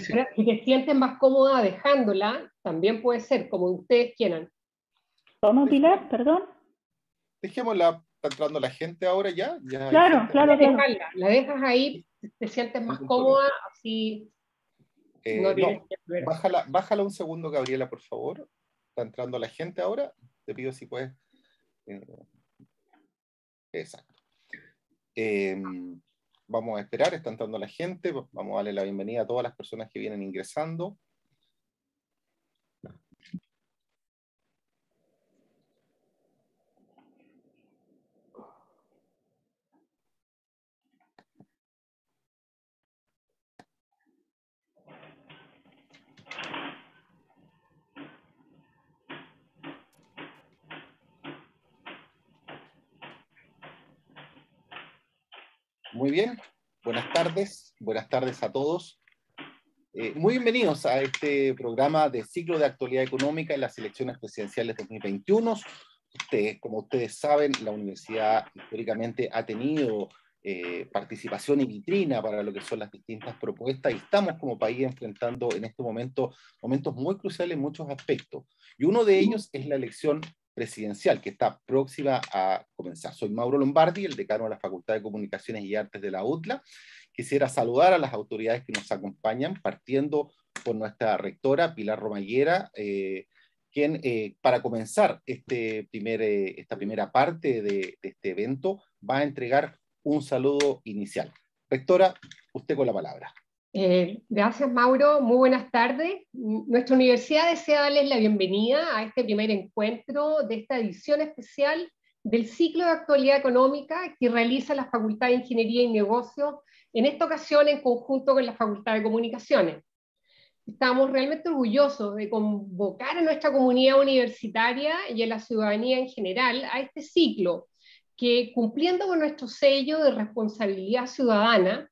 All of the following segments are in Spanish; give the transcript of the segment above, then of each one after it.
si te sientes más cómoda dejándola, también puede ser, como ustedes quieran. ¿Cómo, Pilar? Perdón. Dejémosla, está entrando la gente ahora ya. claro, claro. La dejas ahí, te sientes más cómoda, así. Eh, no, bájala, bájala un segundo, Gabriela, por favor. Está entrando la gente ahora. Te pido si puedes. Eh, exacto. Em, vamos a esperar, está entrando la gente. Vamos a darle la bienvenida a todas las personas que vienen ingresando. Muy bien, buenas tardes, buenas tardes a todos. Eh, muy bienvenidos a este programa de ciclo de actualidad económica en las elecciones presidenciales 2021. como ustedes saben, la universidad históricamente ha tenido eh, participación y vitrina para lo que son las distintas propuestas y estamos como país enfrentando en este momento momentos muy cruciales en muchos aspectos. Y uno de ellos es la elección presidencial que está próxima a comenzar. Soy Mauro Lombardi, el decano de la Facultad de Comunicaciones y Artes de la UTLA. Quisiera saludar a las autoridades que nos acompañan, partiendo por nuestra rectora Pilar Romallera, eh, quien eh, para comenzar este primer, eh, esta primera parte de, de este evento va a entregar un saludo inicial. Rectora, usted con la palabra. Eh, gracias, Mauro. Muy buenas tardes. Nuestra universidad desea darles la bienvenida a este primer encuentro de esta edición especial del ciclo de actualidad económica que realiza la Facultad de Ingeniería y Negocios, en esta ocasión en conjunto con la Facultad de Comunicaciones. Estamos realmente orgullosos de convocar a nuestra comunidad universitaria y a la ciudadanía en general a este ciclo que, cumpliendo con nuestro sello de responsabilidad ciudadana,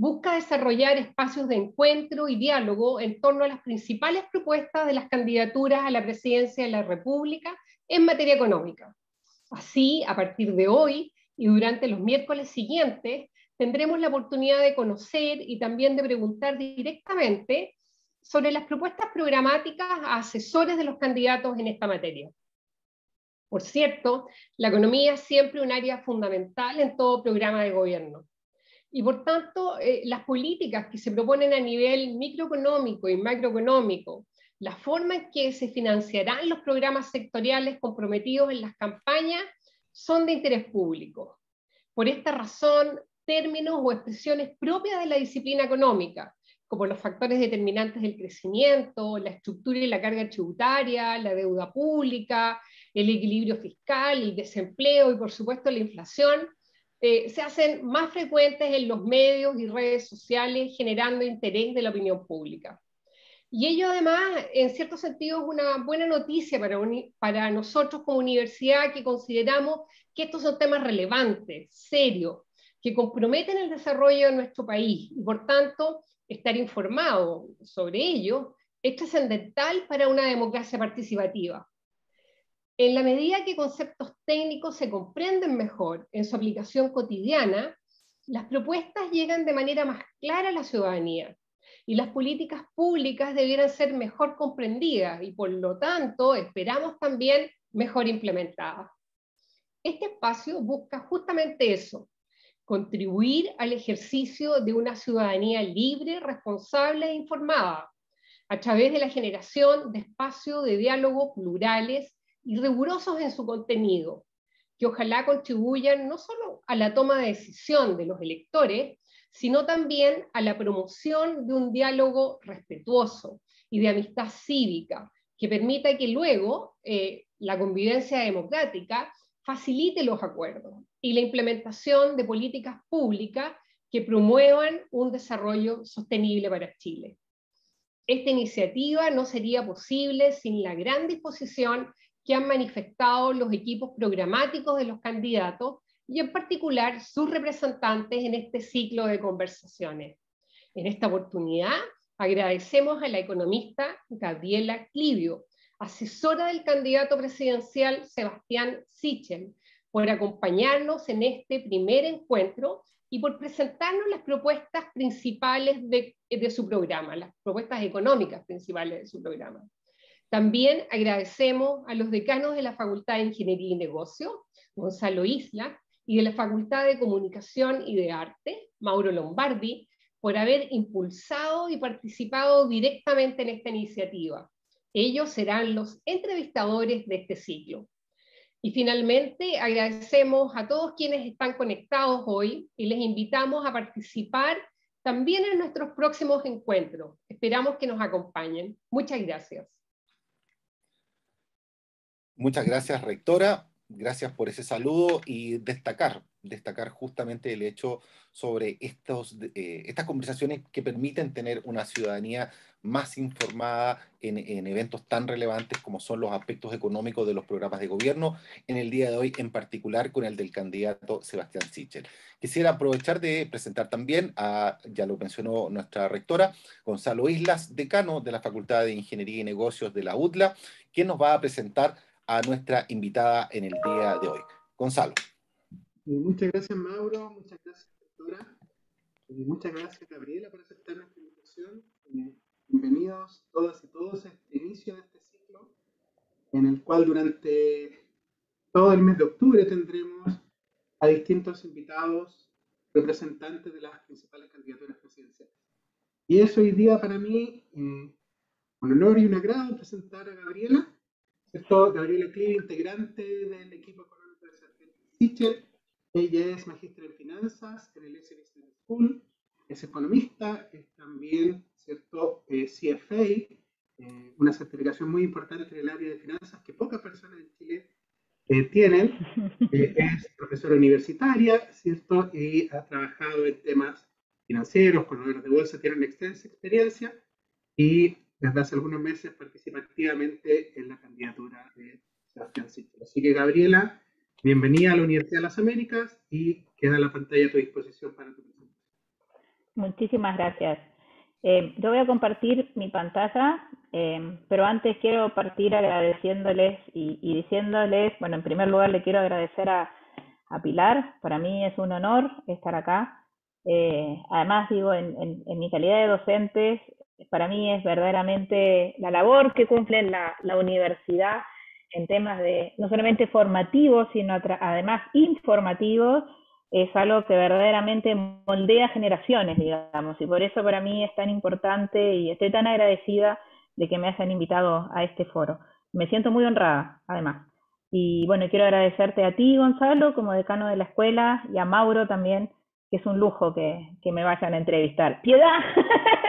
busca desarrollar espacios de encuentro y diálogo en torno a las principales propuestas de las candidaturas a la presidencia de la República en materia económica. Así, a partir de hoy y durante los miércoles siguientes, tendremos la oportunidad de conocer y también de preguntar directamente sobre las propuestas programáticas a asesores de los candidatos en esta materia. Por cierto, la economía es siempre un área fundamental en todo programa de gobierno. Y por tanto, eh, las políticas que se proponen a nivel microeconómico y macroeconómico, la forma en que se financiarán los programas sectoriales comprometidos en las campañas son de interés público. Por esta razón, términos o expresiones propias de la disciplina económica, como los factores determinantes del crecimiento, la estructura y la carga tributaria, la deuda pública, el equilibrio fiscal, el desempleo y por supuesto la inflación, eh, se hacen más frecuentes en los medios y redes sociales, generando interés de la opinión pública. Y ello además, en cierto sentido, es una buena noticia para, para nosotros como universidad que consideramos que estos son temas relevantes, serios, que comprometen el desarrollo de nuestro país y por tanto estar informado sobre ello es trascendental para una democracia participativa. En la medida que conceptos técnicos se comprenden mejor en su aplicación cotidiana, las propuestas llegan de manera más clara a la ciudadanía y las políticas públicas debieran ser mejor comprendidas y por lo tanto esperamos también mejor implementadas. Este espacio busca justamente eso, contribuir al ejercicio de una ciudadanía libre, responsable e informada, a través de la generación de espacios de diálogo plurales y rigurosos en su contenido, que ojalá contribuyan no solo a la toma de decisión de los electores, sino también a la promoción de un diálogo respetuoso y de amistad cívica, que permita que luego eh, la convivencia democrática facilite los acuerdos y la implementación de políticas públicas que promuevan un desarrollo sostenible para Chile. Esta iniciativa no sería posible sin la gran disposición que han manifestado los equipos programáticos de los candidatos y en particular sus representantes en este ciclo de conversaciones. En esta oportunidad agradecemos a la economista Gabriela Clivio, asesora del candidato presidencial Sebastián Sichel, por acompañarnos en este primer encuentro y por presentarnos las propuestas principales de, de su programa, las propuestas económicas principales de su programa. También agradecemos a los decanos de la Facultad de Ingeniería y Negocio, Gonzalo Isla, y de la Facultad de Comunicación y de Arte, Mauro Lombardi, por haber impulsado y participado directamente en esta iniciativa. Ellos serán los entrevistadores de este ciclo. Y finalmente agradecemos a todos quienes están conectados hoy y les invitamos a participar también en nuestros próximos encuentros. Esperamos que nos acompañen. Muchas gracias. Muchas gracias, rectora. Gracias por ese saludo y destacar, destacar justamente el hecho sobre estos, eh, estas conversaciones que permiten tener una ciudadanía más informada en, en, eventos tan relevantes como son los aspectos económicos de los programas de gobierno, en el día de hoy en particular con el del candidato Sebastián Sichel. Quisiera aprovechar de presentar también a, ya lo mencionó nuestra rectora, Gonzalo Islas, decano de la Facultad de Ingeniería y Negocios de la UDLA, quien nos va a presentar a nuestra invitada en el día de hoy. Gonzalo. Eh, muchas gracias, Mauro. Muchas gracias, doctora. Eh, muchas gracias, Gabriela, por aceptar nuestra invitación. Eh, bienvenidos todas y todos a este inicio de este ciclo, en el cual durante todo el mes de octubre tendremos a distintos invitados representantes de las principales candidaturas presidenciales. Y es hoy día para mí un honor y un agrado presentar a Gabriela, ¿cierto? Gabriela Clive, integrante del equipo económico de Sargento Sichel. Ella es magistra en finanzas en el S Business School, es economista, es también, ¿cierto?, eh, CFA, eh, una certificación muy importante en el área de finanzas que pocas personas en Chile eh, tienen. es profesora universitaria, ¿cierto?, y ha trabajado en temas financieros, con números de bolsa, tiene una extensa experiencia y desde hace algunos meses participa activamente en la candidatura de Sebastián Sichel. Así que, Gabriela, bienvenida a la Universidad de las Américas y queda la pantalla a tu disposición para tu presentación. Muchísimas gracias. Eh, yo voy a compartir mi pantalla, eh, pero antes quiero partir agradeciéndoles y, diciéndoles, bueno, en primer lugar le quiero agradecer a, a Pilar, para mí es un honor estar acá. Eh, además, digo, en, en, en, mi calidad de docente, para mí es verdaderamente la labor que cumple la, universidad en temas de no solamente formativos, sino además informativos, es algo que verdaderamente moldea generaciones, digamos, y por eso para mí es tan importante y estoy tan agradecida de que me hayan invitado a este foro. Me siento muy honrada, además. Y bueno, quiero agradecerte a ti, Gonzalo, como decano de la escuela, y a Mauro también, que es un lujo que, que me vayan a entrevistar. ¡Piedad!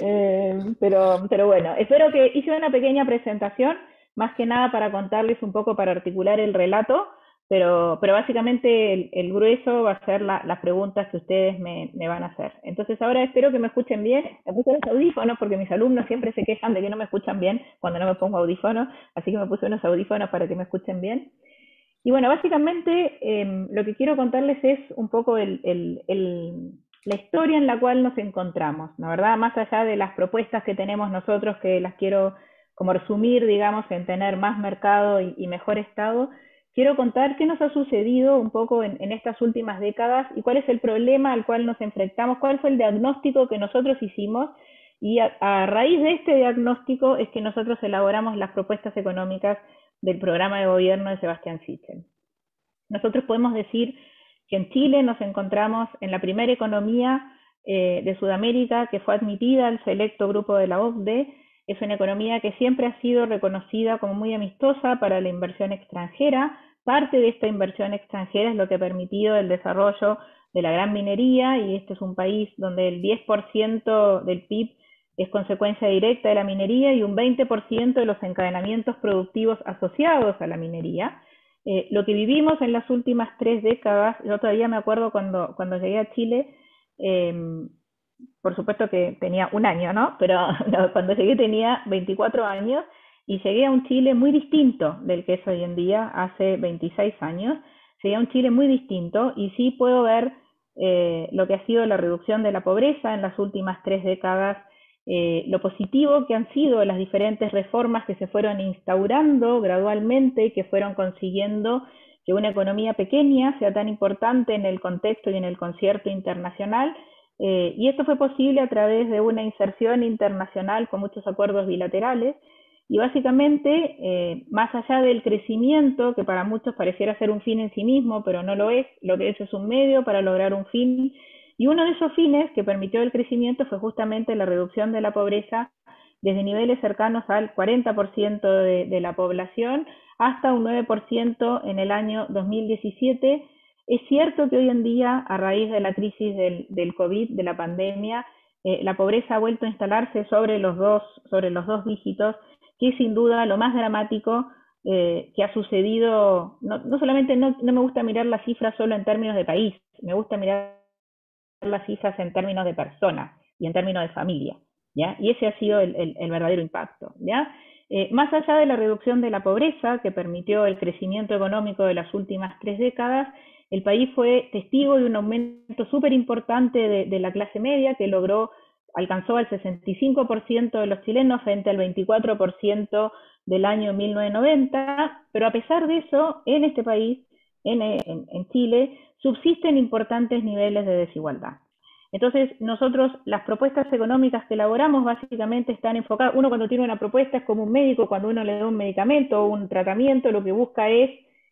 Eh, pero, pero bueno, espero que hice una pequeña presentación, más que nada para contarles un poco, para articular el relato, pero, pero básicamente el, grueso va a ser la, las preguntas que ustedes me, van a hacer. Entonces ahora espero que me escuchen bien. Me puse los audífonos porque mis alumnos siempre se quejan de que no me escuchan bien cuando no me pongo audífonos, así que me puse unos audífonos para que me escuchen bien. Y bueno, básicamente eh, lo que quiero contarles es un poco el, el la historia en la cual nos encontramos, ¿no verdad? Más allá de las propuestas que tenemos nosotros, que las quiero como resumir, digamos, en tener más mercado y, mejor estado, quiero contar qué nos ha sucedido un poco en, en, estas últimas décadas y cuál es el problema al cual nos enfrentamos, cuál fue el diagnóstico que nosotros hicimos y a, a raíz de este diagnóstico es que nosotros elaboramos las propuestas económicas del programa de gobierno de Sebastián Sichel. Nosotros podemos decir que en Chile nos encontramos en la primera economía eh, de Sudamérica que fue admitida al selecto grupo de la OCDE. Es una economía que siempre ha sido reconocida como muy amistosa para la inversión extranjera. Parte de esta inversión extranjera es lo que ha permitido el desarrollo de la gran minería y este es un país donde el 10% del PIB es consecuencia directa de la minería y un 20% de los encadenamientos productivos asociados a la minería. Eh, lo que vivimos en las últimas tres décadas, yo todavía me acuerdo cuando, cuando llegué a Chile, eh, por supuesto que tenía un año, ¿no? Pero cuando llegué tenía 24 años y llegué a un Chile muy distinto del que es hoy en día, hace 26 años. Llegué a un Chile muy distinto y sí puedo ver eh, lo que ha sido la reducción de la pobreza en las últimas tres décadas eh, lo positivo que han sido las diferentes reformas que se fueron instaurando gradualmente y que fueron consiguiendo que una economía pequeña sea tan importante en el contexto y en el concierto internacional. Eh, y esto fue posible a través de una inserción internacional con muchos acuerdos bilaterales. Y básicamente, eh, más allá del crecimiento, que para muchos pareciera ser un fin en sí mismo, pero no lo es, lo que es es un medio para lograr un fin. Y uno de esos fines que permitió el crecimiento fue justamente la reducción de la pobreza desde niveles cercanos al 40% de, de la población hasta un 9% en el año 2017. Es cierto que hoy en día, a raíz de la crisis del, COVID, de la pandemia, eh, la pobreza ha vuelto a instalarse sobre los dos, sobre los dos dígitos, que es sin duda lo más dramático eh, que ha sucedido. No, no solamente no, me gusta mirar las cifras solo en términos de país, me gusta mirar las cifras en términos de personas y en términos de familia. ¿ya? Y ese ha sido el, el, verdadero impacto. ¿ya? Eh, más allá de la reducción de la pobreza, que permitió el crecimiento económico de las últimas tres décadas, el país fue testigo de un aumento súper importante de, de, la clase media, que logró, alcanzó al 65% de los chilenos frente al 24% del año 1990, pero a pesar de eso, en este país, en, en Chile, subsisten importantes niveles de desigualdad. Entonces, nosotros las propuestas económicas que elaboramos básicamente están enfocadas, uno cuando tiene una propuesta es como un médico, cuando uno le da un medicamento o un tratamiento, lo que busca es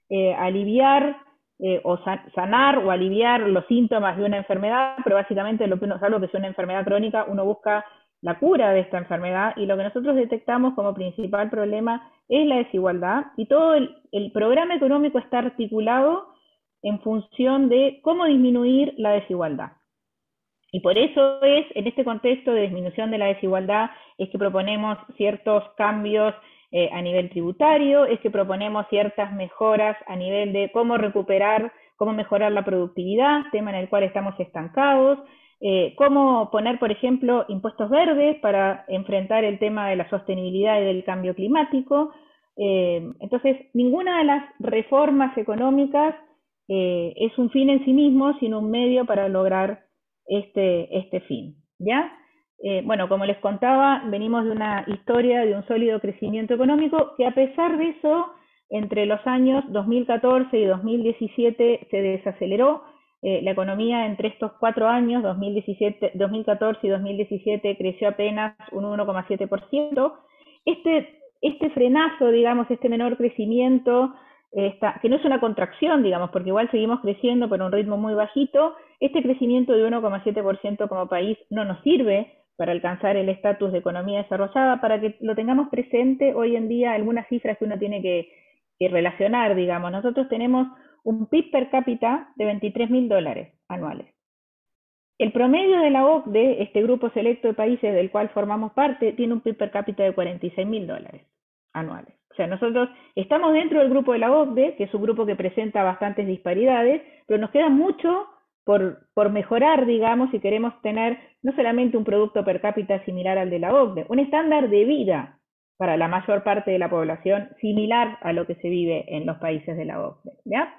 eh, aliviar eh, o sanar o aliviar los síntomas de una enfermedad, pero básicamente lo que uno, salvo que es una enfermedad crónica, uno busca la cura de esta enfermedad y lo que nosotros detectamos como principal problema es la desigualdad y todo el, el programa económico está articulado en función de cómo disminuir la desigualdad. Y por eso es, en este contexto de disminución de la desigualdad, es que proponemos ciertos cambios eh, a nivel tributario, es que proponemos ciertas mejoras a nivel de cómo recuperar, cómo mejorar la productividad, tema en el cual estamos estancados, eh, cómo poner, por ejemplo, impuestos verdes para enfrentar el tema de la sostenibilidad y del cambio climático. Eh, entonces, ninguna de las reformas económicas eh, es un fin en sí mismo, sino un medio para lograr este, este fin. ¿ya? Eh, bueno, como les contaba, venimos de una historia de un sólido crecimiento económico que a pesar de eso, entre los años 2014 y 2017 se desaceleró. Eh, la economía entre estos cuatro años, 2017, 2014 y 2017, creció apenas un 1,7%. Este, este frenazo, digamos, este menor crecimiento, esta, que no es una contracción, digamos, porque igual seguimos creciendo pero a un ritmo muy bajito, este crecimiento de 1,7% como país no nos sirve para alcanzar el estatus de economía desarrollada, para que lo tengamos presente hoy en día algunas cifras que uno tiene que, que relacionar, digamos. Nosotros tenemos un PIB per cápita de 23 mil dólares anuales. El promedio de la OCDE, este grupo selecto de países del cual formamos parte, tiene un PIB per cápita de 46 mil dólares anuales. O sea, nosotros estamos dentro del grupo de la OCDE, que es un grupo que presenta bastantes disparidades, pero nos queda mucho por, por, mejorar, digamos, si queremos tener no solamente un producto per cápita similar al de la OCDE, un estándar de vida para la mayor parte de la población similar a lo que se vive en los países de la OCDE. ¿ya?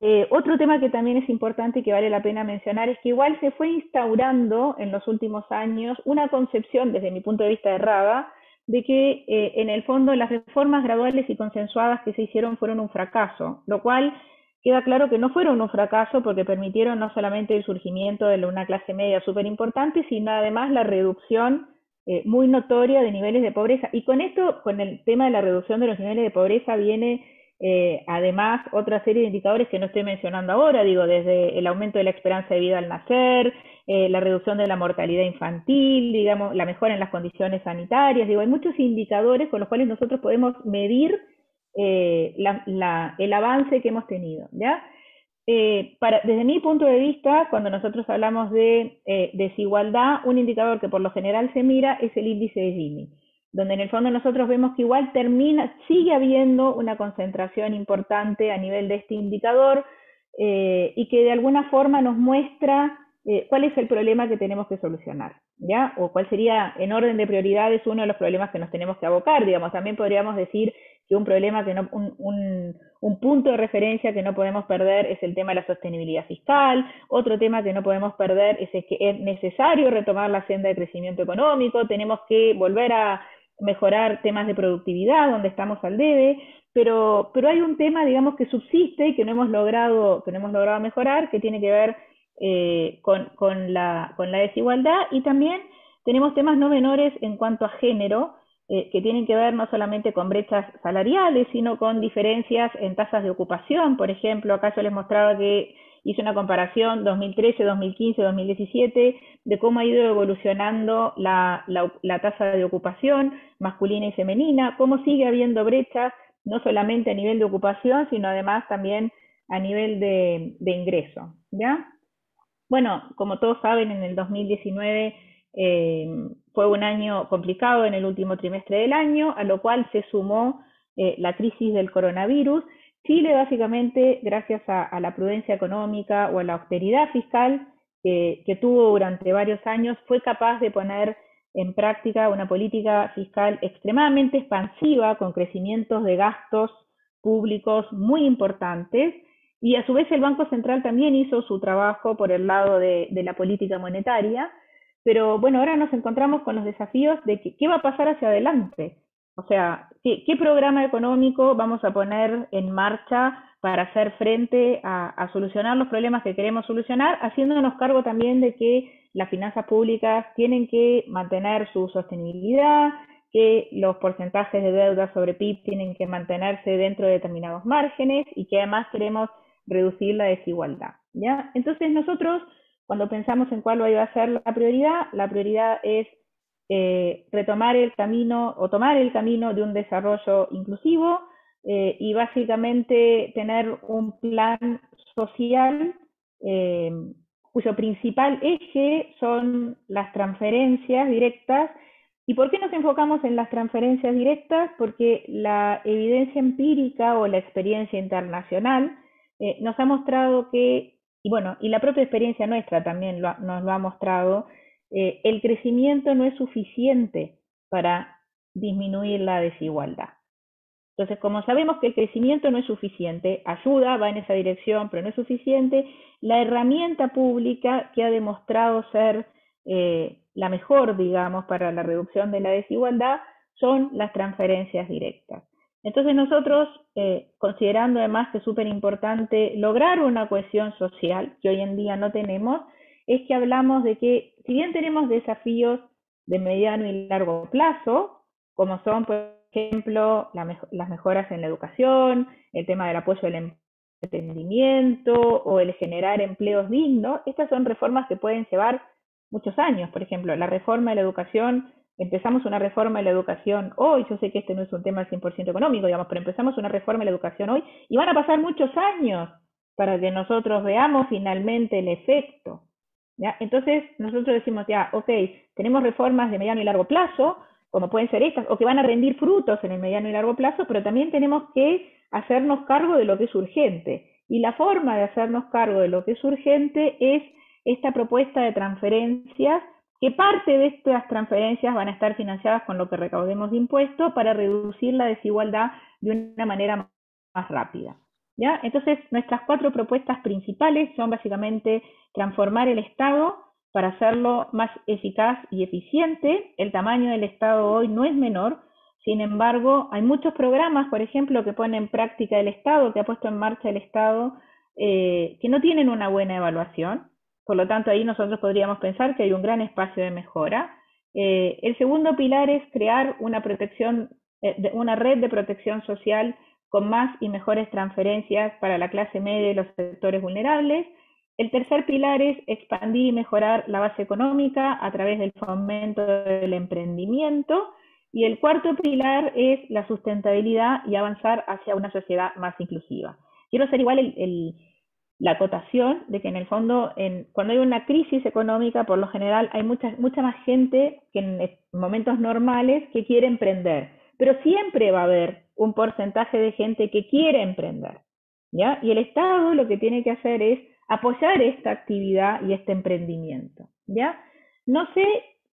Eh, otro tema que también es importante y que vale la pena mencionar es que igual se fue instaurando en los últimos años una concepción, desde mi punto de vista errada, de que eh, en el fondo las reformas graduales y consensuadas que se hicieron fueron un fracaso, lo cual queda claro que no fueron un fracaso porque permitieron no solamente el surgimiento de una clase media súper importante, sino además la reducción eh, muy notoria de niveles de pobreza. Y con esto, con el tema de la reducción de los niveles de pobreza, viene eh, además otra serie de indicadores que no estoy mencionando ahora, digo, desde el aumento de la esperanza de vida al nacer, eh, la reducción de la mortalidad infantil, digamos, la mejora en las condiciones sanitarias, digo, hay muchos indicadores con los cuales nosotros podemos medir eh, el avance que hemos tenido, ¿ya? Eh, desde mi punto de vista, cuando nosotros hablamos de desigualdad, un indicador que por lo general se mira es el índice de Gini, donde en el fondo nosotros vemos que igual termina, sigue habiendo una concentración importante a nivel de este indicador y que de alguna forma nos muestra eh, cuál es el problema que tenemos que solucionar, ¿ya? O cuál sería, en orden de prioridades, uno de los problemas que nos tenemos que abocar, digamos. También podríamos decir que un problema que no, un, un, un, punto de referencia que no podemos perder es el tema de la sostenibilidad fiscal, otro tema que no podemos perder es que es necesario retomar la senda de crecimiento económico, tenemos que volver a, mejorar temas de productividad, donde estamos al debe, pero, pero hay un tema, digamos, que subsiste y que no hemos logrado, que no hemos logrado mejorar, que tiene que ver eh, con, con, la, con la desigualdad y también tenemos temas no menores en cuanto a género, eh, que tienen que ver no solamente con brechas salariales, sino con diferencias en tasas de ocupación. Por ejemplo, acá yo les mostraba que hice una comparación 2013, 2015, 2017 de cómo ha ido evolucionando la, tasa de ocupación masculina y femenina, cómo sigue habiendo brechas, no solamente a nivel de ocupación, sino además también a nivel de, ingreso. ¿ya? Bueno, como todos saben, en el 2019 eh, fue un año complicado en el último trimestre del año, a lo cual se sumó eh, la crisis del coronavirus Chile, básicamente, gracias a, la prudencia económica o a la austeridad fiscal que tuvo durante varios años, fue capaz de poner en práctica una política fiscal extremadamente expansiva, con crecimientos de gastos públicos muy importantes. Y a su vez el Banco Central también hizo su trabajo por el lado de, la política monetaria. Pero bueno, ahora nos encontramos con los desafíos de qué va a pasar hacia adelante. O sea, ¿qué, programa económico vamos a poner en marcha para hacer frente a, solucionar los problemas que queremos solucionar, haciéndonos cargo también de que las finanzas públicas tienen que mantener su sostenibilidad, que los porcentajes de deuda sobre PIB tienen que mantenerse dentro de determinados márgenes y que además queremos reducir la desigualdad. ¿ya? Entonces nosotros, cuando pensamos en cuál va a ser la prioridad, la prioridad es eh, retomar el camino o tomar el camino de un desarrollo inclusivo eh, y básicamente tener un plan social eh, cuyo principal eje son las transferencias directas. ¿Y por qué nos enfocamos en las transferencias directas? Porque la evidencia empírica o la experiencia internacional nos ha mostrado que, y bueno, y la propia experiencia nuestra también nos lo ha mostrado, eh, el crecimiento no es suficiente para disminuir la desigualdad. Entonces, como sabemos que el crecimiento no es suficiente, ayuda, va en esa dirección, pero no es suficiente, la herramienta pública que ha demostrado ser eh, la mejor, digamos, para la reducción de la desigualdad son las transferencias directas. Entonces nosotros, eh, considerando además que es súper importante lograr una cohesión social, que hoy en día no tenemos, es que hablamos de que si bien tenemos desafíos de mediano y largo plazo, como son, por ejemplo, las mejoras en la educación, el tema del apoyo al emprendimiento o el generar empleos dignos, estas son reformas que pueden llevar muchos años. Por ejemplo, la reforma de la educación, empezamos una reforma de la educación hoy, yo sé que este no es un tema 100% económico, digamos, pero empezamos una reforma de la educación hoy y van a pasar muchos años para que nosotros veamos finalmente el efecto. Entonces, nosotros decimos, ya, ok, tenemos reformas de mediano y largo plazo, como pueden ser estas, o que van a rendir frutos en el mediano y largo plazo, pero también tenemos que hacernos cargo de lo que es urgente. Y la forma de hacernos cargo de lo que es urgente es esta propuesta de transferencias, que parte de estas transferencias van a estar financiadas con lo que recaudemos de impuestos para reducir la desigualdad de una manera más rápida. Entonces, nuestras cuatro propuestas principales son básicamente transformar el Estado para hacerlo más eficaz y eficiente. El tamaño del Estado hoy no es menor, sin embargo, hay muchos programas, por ejemplo, que ponen en práctica el Estado, que ha puesto en marcha el Estado, eh, que no tienen una buena evaluación. Por lo tanto, ahí nosotros podríamos pensar que hay un gran espacio de mejora. Eh, el segundo pilar es crear una protección, eh, una red de protección social con más y mejores transferencias para la clase media y los sectores vulnerables. El tercer pilar es expandir y mejorar la base económica a través del fomento del emprendimiento. Y el cuarto pilar es la sustentabilidad y avanzar hacia una sociedad más inclusiva. Quiero hacer igual la acotación de que en el fondo, cuando hay una crisis económica, por lo general hay mucha, mucha más gente que en momentos normales que quiere emprender. Pero siempre va a haber un porcentaje de gente que quiere emprender. ¿ya? Y el Estado lo que tiene que hacer es apoyar esta actividad y este emprendimiento. ¿ya? No sé,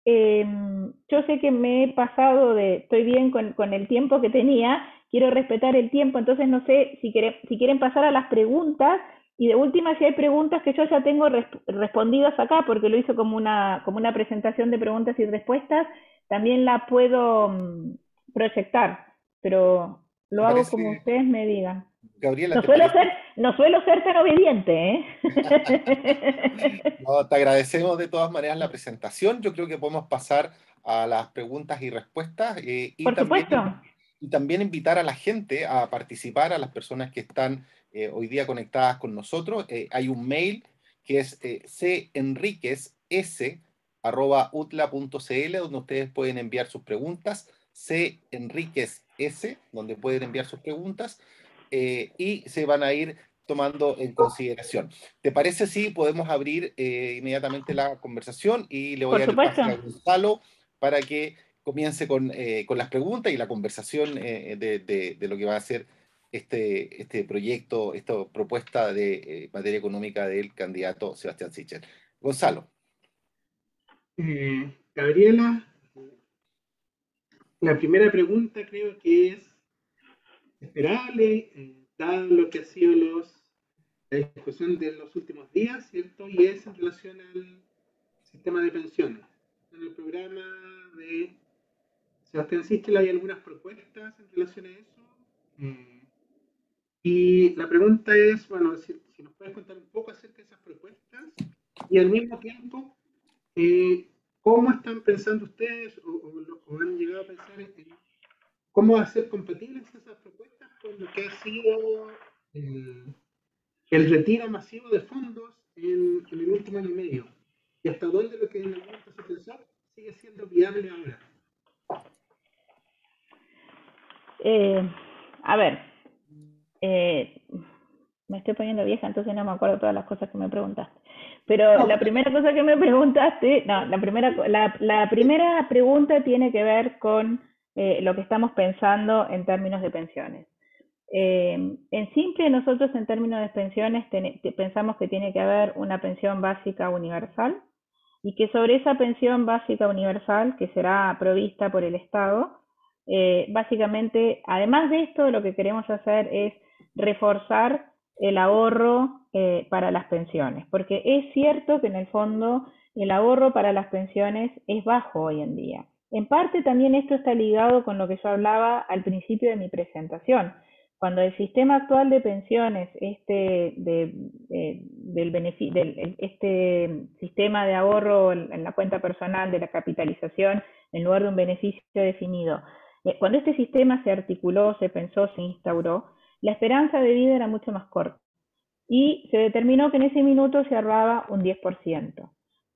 em, yo sé que me he pasado de, estoy bien con, el tiempo que tenía, quiero respetar el tiempo, entonces no sé si, si quieren pasar a las preguntas y de última, si hay preguntas que yo ya tengo respondidas acá, porque lo hice como una, como una presentación de preguntas y respuestas, también la puedo mm, proyectar, pero lo hago como ustedes me digan. Gabriela, no, suelo ser, no suelo ser tan obediente, ¿eh? no, te agradecemos de todas maneras la presentación. Yo creo que podemos pasar a las preguntas y respuestas. Eh, y Por también, supuesto. Y también invitar a la gente a participar, a las personas que están eh, hoy día conectadas con nosotros. Eh, hay un mail que es cenriquez.utla.cl, donde ustedes pueden enviar sus preguntas. cenriquez.s, donde pueden enviar sus preguntas. y se van a ir tomando en consideración. ¿Te parece si podemos abrir inmediatamente la conversación y le voy a dar a Gonzalo para que comience con, eh, con las preguntas y la conversación eh, de, de, lo que va a ser este, este proyecto, esta propuesta de eh, materia económica del candidato Sebastián Sichel. Gonzalo. Gabriela, la primera pregunta creo que es esperable, dado lo que ha sido los, la discusión de los últimos días, ¿cierto? Y es en relación al sistema de pensiones en el programa de Sebastián Sichel hay algunas propuestas en relación a eso. Mm. Y la pregunta es, bueno, si, nos puedes contar un poco acerca de esas propuestas y al mismo tiempo, eh, ¿cómo están pensando ustedes o, han llegado a pensar en, cómo hacer compatibles esas propuestas con lo que ha sido el, retiro masivo de fondos en, el último año y medio? y hasta dónde lo que en el momento se pensó sigue siendo viable ahora. Eh, a ver, eh, me estoy poniendo vieja, entonces no me acuerdo todas las cosas que me preguntaste. Pero la primera cosa que me preguntaste, no, la primera, la, la primera pregunta tiene que ver con eh, lo que estamos pensando en términos de pensiones. Eh, en simple, nosotros en términos de pensiones pensamos que tiene que haber una pensión básica universal, y que sobre esa pensión básica universal que será provista por el Estado, eh, básicamente, además de esto, lo que queremos hacer es reforzar el ahorro eh, para las pensiones, porque es cierto que en el fondo el ahorro para las pensiones es bajo hoy en día. En parte también esto está ligado con lo que yo hablaba al principio de mi presentación, cuando el sistema actual de pensiones, este, de, del, este sistema de ahorro en, la cuenta personal de la capitalización en lugar de un beneficio definido, eh, cuando este sistema se articuló, se pensó, se instauró, la esperanza de vida era mucho más corta y se determinó que en ese minuto se ahorraba un 10%.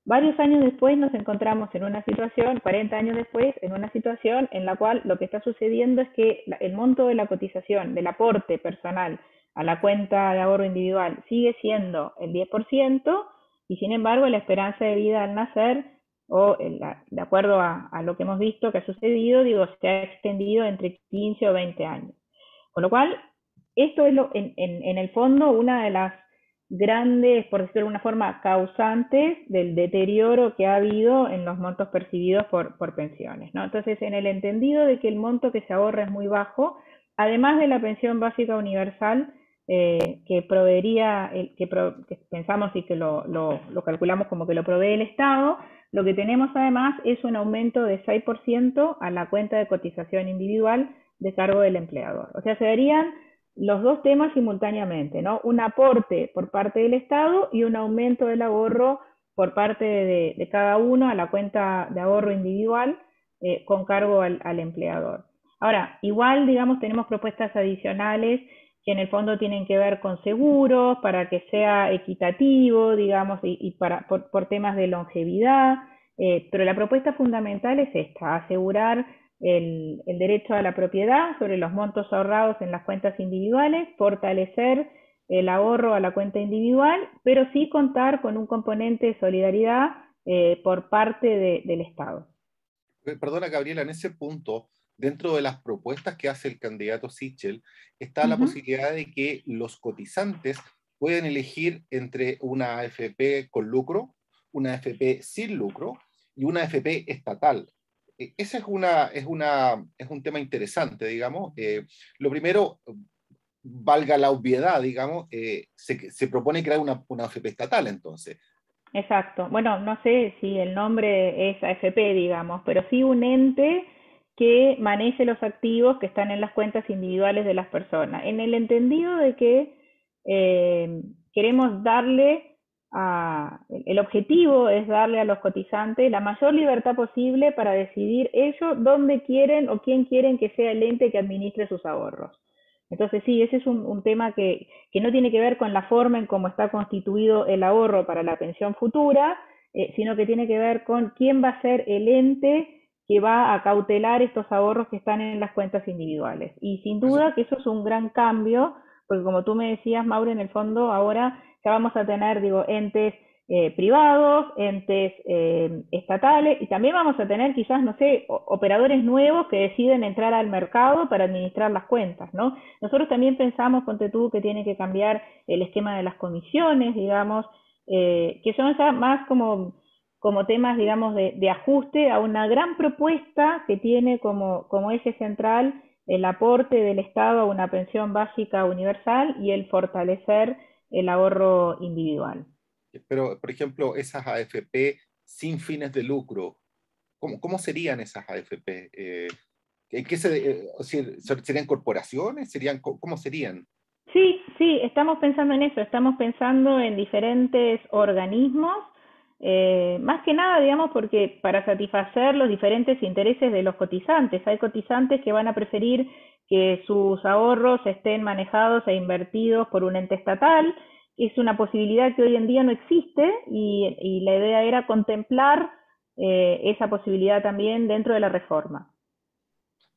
Varios años después nos encontramos en una situación, 40 años después, en una situación en la cual lo que está sucediendo es que el monto de la cotización, del aporte personal a la cuenta de ahorro individual sigue siendo el 10% y sin embargo la esperanza de vida al nacer, o de acuerdo a, lo que hemos visto que ha sucedido, digo, se ha extendido entre 15 o 20 años. Con lo cual, esto es lo, en, en el fondo una de las grandes, por decirlo de alguna forma, causantes del deterioro que ha habido en los montos percibidos por, por pensiones. ¿no? Entonces, en el entendido de que el monto que se ahorra es muy bajo, además de la pensión básica universal, eh, que proveería, el, que, pensamos y que lo, calculamos como que lo provee el Estado, lo que tenemos además es un aumento de 6% a la cuenta de cotización individual de cargo del empleador. O sea, se darían los dos temas simultáneamente, ¿no? Un aporte por parte del Estado y un aumento del ahorro por parte de, cada uno a la cuenta de ahorro individual eh, con cargo al, empleador. Ahora, igual, digamos, tenemos propuestas adicionales que en el fondo tienen que ver con seguros para que sea equitativo, digamos, y, para, por, temas de longevidad, eh, pero la propuesta fundamental es esta, asegurar el, derecho a la propiedad sobre los montos ahorrados en las cuentas individuales, fortalecer el ahorro a la cuenta individual, pero sí contar con un componente de solidaridad eh, por parte del Estado. Eh, perdona, Gabriela, en ese punto, dentro de las propuestas que hace el candidato Sichel, está la posibilidad de que los cotizantes puedan elegir entre una AFP con lucro, una AFP sin lucro y una AFP estatal. E, ese es, una, es, una, es un tema interesante, digamos. Eh, lo primero, valga la obviedad, digamos, eh, se, se, propone crear una, una AFP estatal, entonces. Exacto. Bueno, no sé si el nombre es AFP, digamos, pero sí un ente que maneje los activos que están en las cuentas individuales de las personas, en el entendido de que eh, queremos darle a, el objetivo es darle a los cotizantes la mayor libertad posible para decidir ellos dónde quieren o quién quieren que sea el ente que administre sus ahorros. Entonces sí, ese es un, tema que, que, no tiene que ver con la forma en cómo está constituido el ahorro para la pensión futura, eh, sino que tiene que ver con quién va a ser el ente que va a cautelar estos ahorros que están en las cuentas individuales. Y sin duda que eso es un gran cambio, porque como tú me decías, Mauro, en el fondo ahora vamos a tener, digo, entes eh, privados, entes eh, estatales, y también vamos a tener quizás, no sé, operadores nuevos que deciden entrar al mercado para administrar las cuentas, ¿no? Nosotros también pensamos, ponte tú, que tiene que cambiar el esquema de las comisiones, digamos, eh, que son ya más como, como temas, digamos, de, de, ajuste a una gran propuesta que tiene como, como eje central el aporte del Estado a una pensión básica universal y el fortalecer el ahorro individual. Pero, por ejemplo, esas AFP sin fines de lucro, ¿cómo, cómo serían esas AFP? Eh, ¿qué se, eh, ¿Serían corporaciones? ¿Serían, ¿Cómo serían? Sí, sí, estamos pensando en eso, estamos pensando en diferentes organismos, eh, más que nada, digamos, porque para satisfacer los diferentes intereses de los cotizantes, hay cotizantes que van a preferir que sus ahorros estén manejados e invertidos por un ente estatal, es una posibilidad que hoy en día no existe y, la idea era contemplar eh, esa posibilidad también dentro de la reforma.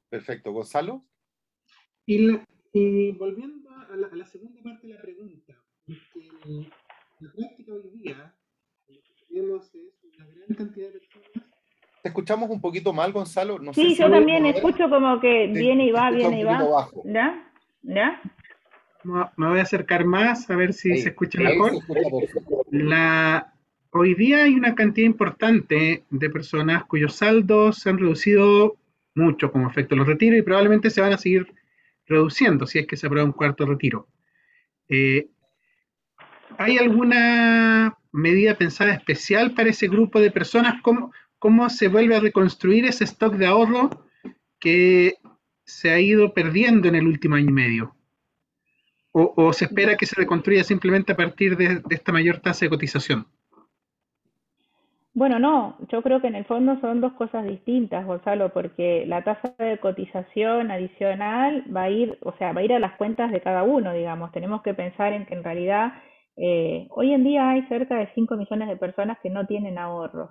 Perfecto. Gonzalo. Y, volviendo a la, segunda parte de la pregunta, la práctica hoy día, lo que tenemos es una gran cantidad de. Te escuchamos un poquito mal, Gonzalo. No sí, yo también escucho como que viene y va, viene y va. ¿Ya? ¿Ya? me voy a acercar más a ver si se escucha mejor. La, hoy día hay una cantidad importante de personas cuyos saldos se han reducido mucho como efecto de los retiros y probablemente se van a seguir reduciendo si es que se aprueba un cuarto retiro. Eh, ¿Hay alguna medida pensada especial para ese grupo de personas? ¿Cómo, ¿Cómo se vuelve a reconstruir ese stock de ahorro que se ha ido perdiendo en el último año y medio? o, se espera que se reconstruya simplemente a partir de, esta mayor tasa de cotización? Bueno, no, yo creo que en el fondo son dos cosas distintas, Gonzalo, porque la tasa de cotización adicional va a ir, o sea, va a ir a las cuentas de cada uno, digamos. Tenemos que pensar en que en realidad eh, hoy en día hay cerca de 5 millones de personas que no tienen ahorros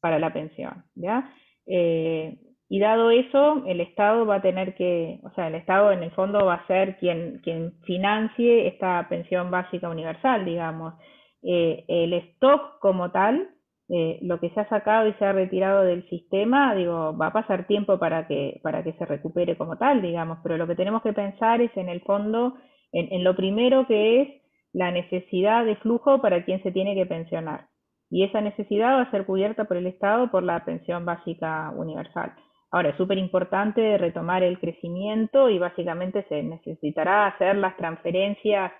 para la pensión, ¿ya? Eh, y dado eso, el Estado va a tener que, o sea, el Estado en el fondo va a ser quien, quien financie esta pensión básica universal, digamos. Eh, el stock como tal, eh, lo que se ha sacado y se ha retirado del sistema, digo, va a pasar tiempo para que, para que se recupere como tal, digamos, pero lo que tenemos que pensar es en el fondo, en, en lo primero que es la necesidad de flujo para quien se tiene que pensionar. Y esa necesidad va a ser cubierta por el Estado por la pensión básica universal. Ahora, es súper importante retomar el crecimiento y básicamente se necesitará hacer las transferencias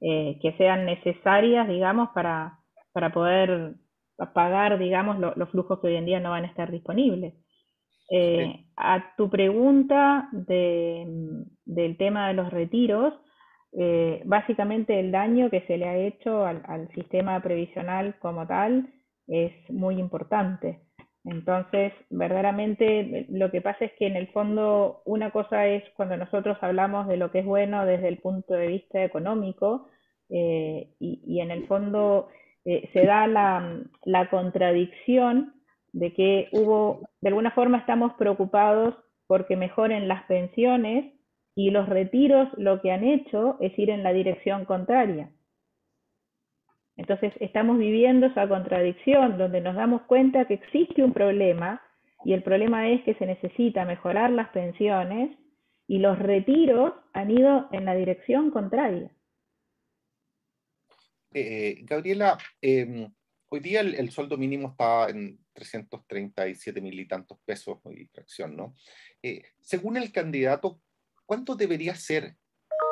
eh, que sean necesarias, digamos, para, para poder pagar, digamos, los flujos que hoy en día no van a estar disponibles. Eh, a tu pregunta de, del tema de los retiros, eh, básicamente el daño que se le ha hecho al, sistema previsional como tal es muy importante. Entonces, verdaderamente lo que pasa es que en el fondo una cosa es cuando nosotros hablamos de lo que es bueno desde el punto de vista económico eh, y, en el fondo eh, se da la, la contradicción de que hubo, de alguna forma estamos preocupados porque mejoren las pensiones y los retiros lo que han hecho es ir en la dirección contraria. Entonces estamos viviendo esa contradicción donde nos damos cuenta que existe un problema y el problema es que se necesita mejorar las pensiones y los retiros han ido en la dirección contraria. Eh, Gabriela, em, hoy día el, sueldo mínimo está en 337 mil y tantos pesos y fracción, ¿no? Eh, según el candidato, ¿cuánto debería ser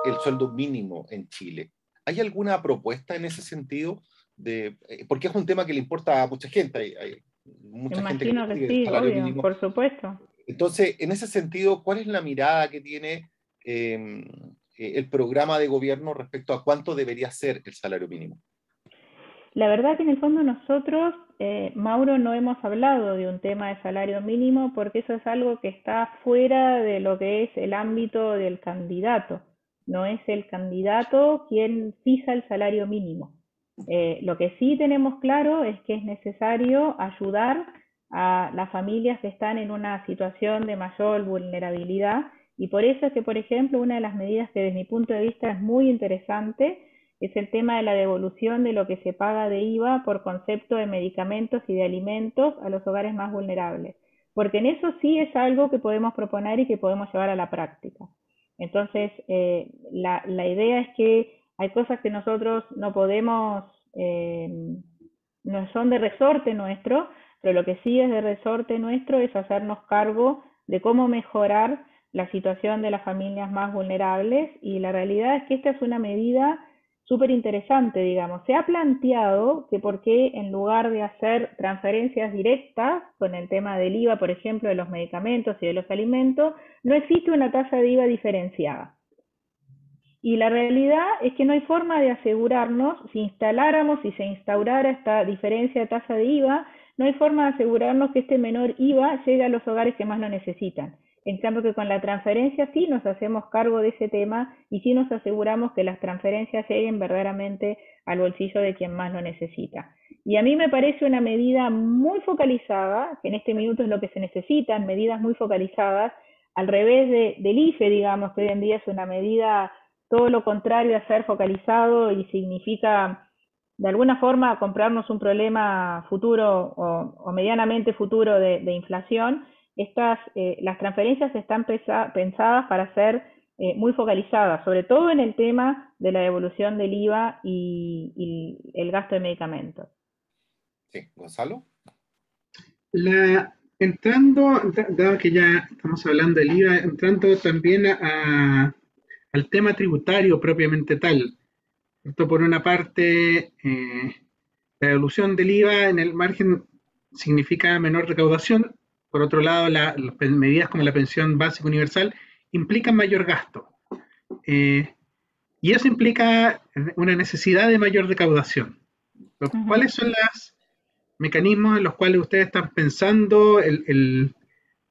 el sueldo mínimo en Chile? ¿Hay alguna propuesta en ese sentido? de, eh, porque es un tema que le importa a mucha gente. Hay, mucha gente que, sí, obvio, por supuesto. Entonces, en ese sentido, ¿cuál es la mirada que tiene em, eh, el programa de gobierno respecto a cuánto debería ser el salario mínimo? La verdad que en el fondo nosotros, eh, Mauro, no hemos hablado de un tema de salario mínimo porque eso es algo que está fuera de lo que es el ámbito del candidato. No es el candidato quien fija el salario mínimo. Eh, lo que sí tenemos claro es que es necesario ayudar a las familias que están en una situación de mayor vulnerabilidad y por eso es que, por ejemplo, una de las medidas que desde mi punto de vista es muy interesante es el tema de la devolución de lo que se paga de IVA por concepto de medicamentos y de alimentos a los hogares más vulnerables, porque en eso sí es algo que podemos proponer y que podemos llevar a la práctica. Entonces, eh, la, la, idea es que hay cosas que nosotros no podemos, eh, no son de resorte nuestro, pero lo que sí es de resorte nuestro es hacernos cargo de cómo mejorar la situación de las familias más vulnerables y la realidad es que esta es una medida súper interesante, digamos. Se ha planteado que por qué en lugar de hacer transferencias directas con el tema del IVA, por ejemplo, de los medicamentos y de los alimentos, no existe una tasa de IVA diferenciada. Y la realidad es que no hay forma de asegurarnos, si instaláramos, si se instaurara esta diferencia de tasa de IVA, no hay forma de asegurarnos que este menor IVA llegue a los hogares que más lo necesitan. En cambio que con la transferencia sí nos hacemos cargo de ese tema y sí nos aseguramos que las transferencias lleguen verdaderamente al bolsillo de quien más lo necesita. Y a mí me parece una medida muy focalizada, que en este minuto es lo que se necesitan, medidas muy focalizadas, al revés de, del IFE, digamos, que hoy en día es una medida todo lo contrario a ser focalizado y significa de alguna forma comprarnos un problema futuro o, medianamente futuro de, inflación, estas, eh, las transferencias están pensadas para ser eh, muy focalizadas, sobre todo en el tema de la devolución del IVA y, el gasto de medicamentos. Sí, Gonzalo. entrando, dado que ya estamos hablando del IVA, entrando también al tema tributario propiamente tal, por una parte, eh, la devolución del IVA en el margen significa menor recaudación. Por otro lado, las medidas como la pensión básica universal implican mayor gasto. Eh, y eso implica una necesidad de mayor recaudación. ¿Cuáles son los mecanismos en los cuales ustedes están pensando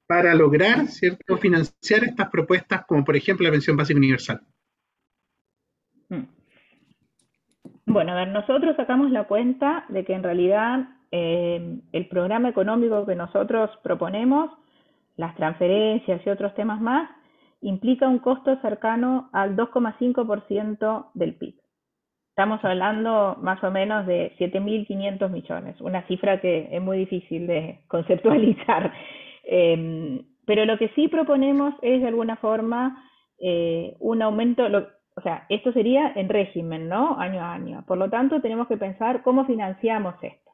para lograr ¿cierto? financiar estas propuestas, como por ejemplo la pensión básica universal? Bueno, a ver, nosotros sacamos la cuenta de que en realidad eh, el programa económico que nosotros proponemos, las transferencias y otros temas más, implica un costo cercano al 2,5% del PIB. Estamos hablando más o menos de 7.500 millones, una cifra que es muy difícil de conceptualizar. Em, pero lo que sí proponemos es de alguna forma eh, un aumento, o sea, esto sería en régimen, ¿no? Año a año. Por lo tanto, tenemos que pensar cómo financiamos esto.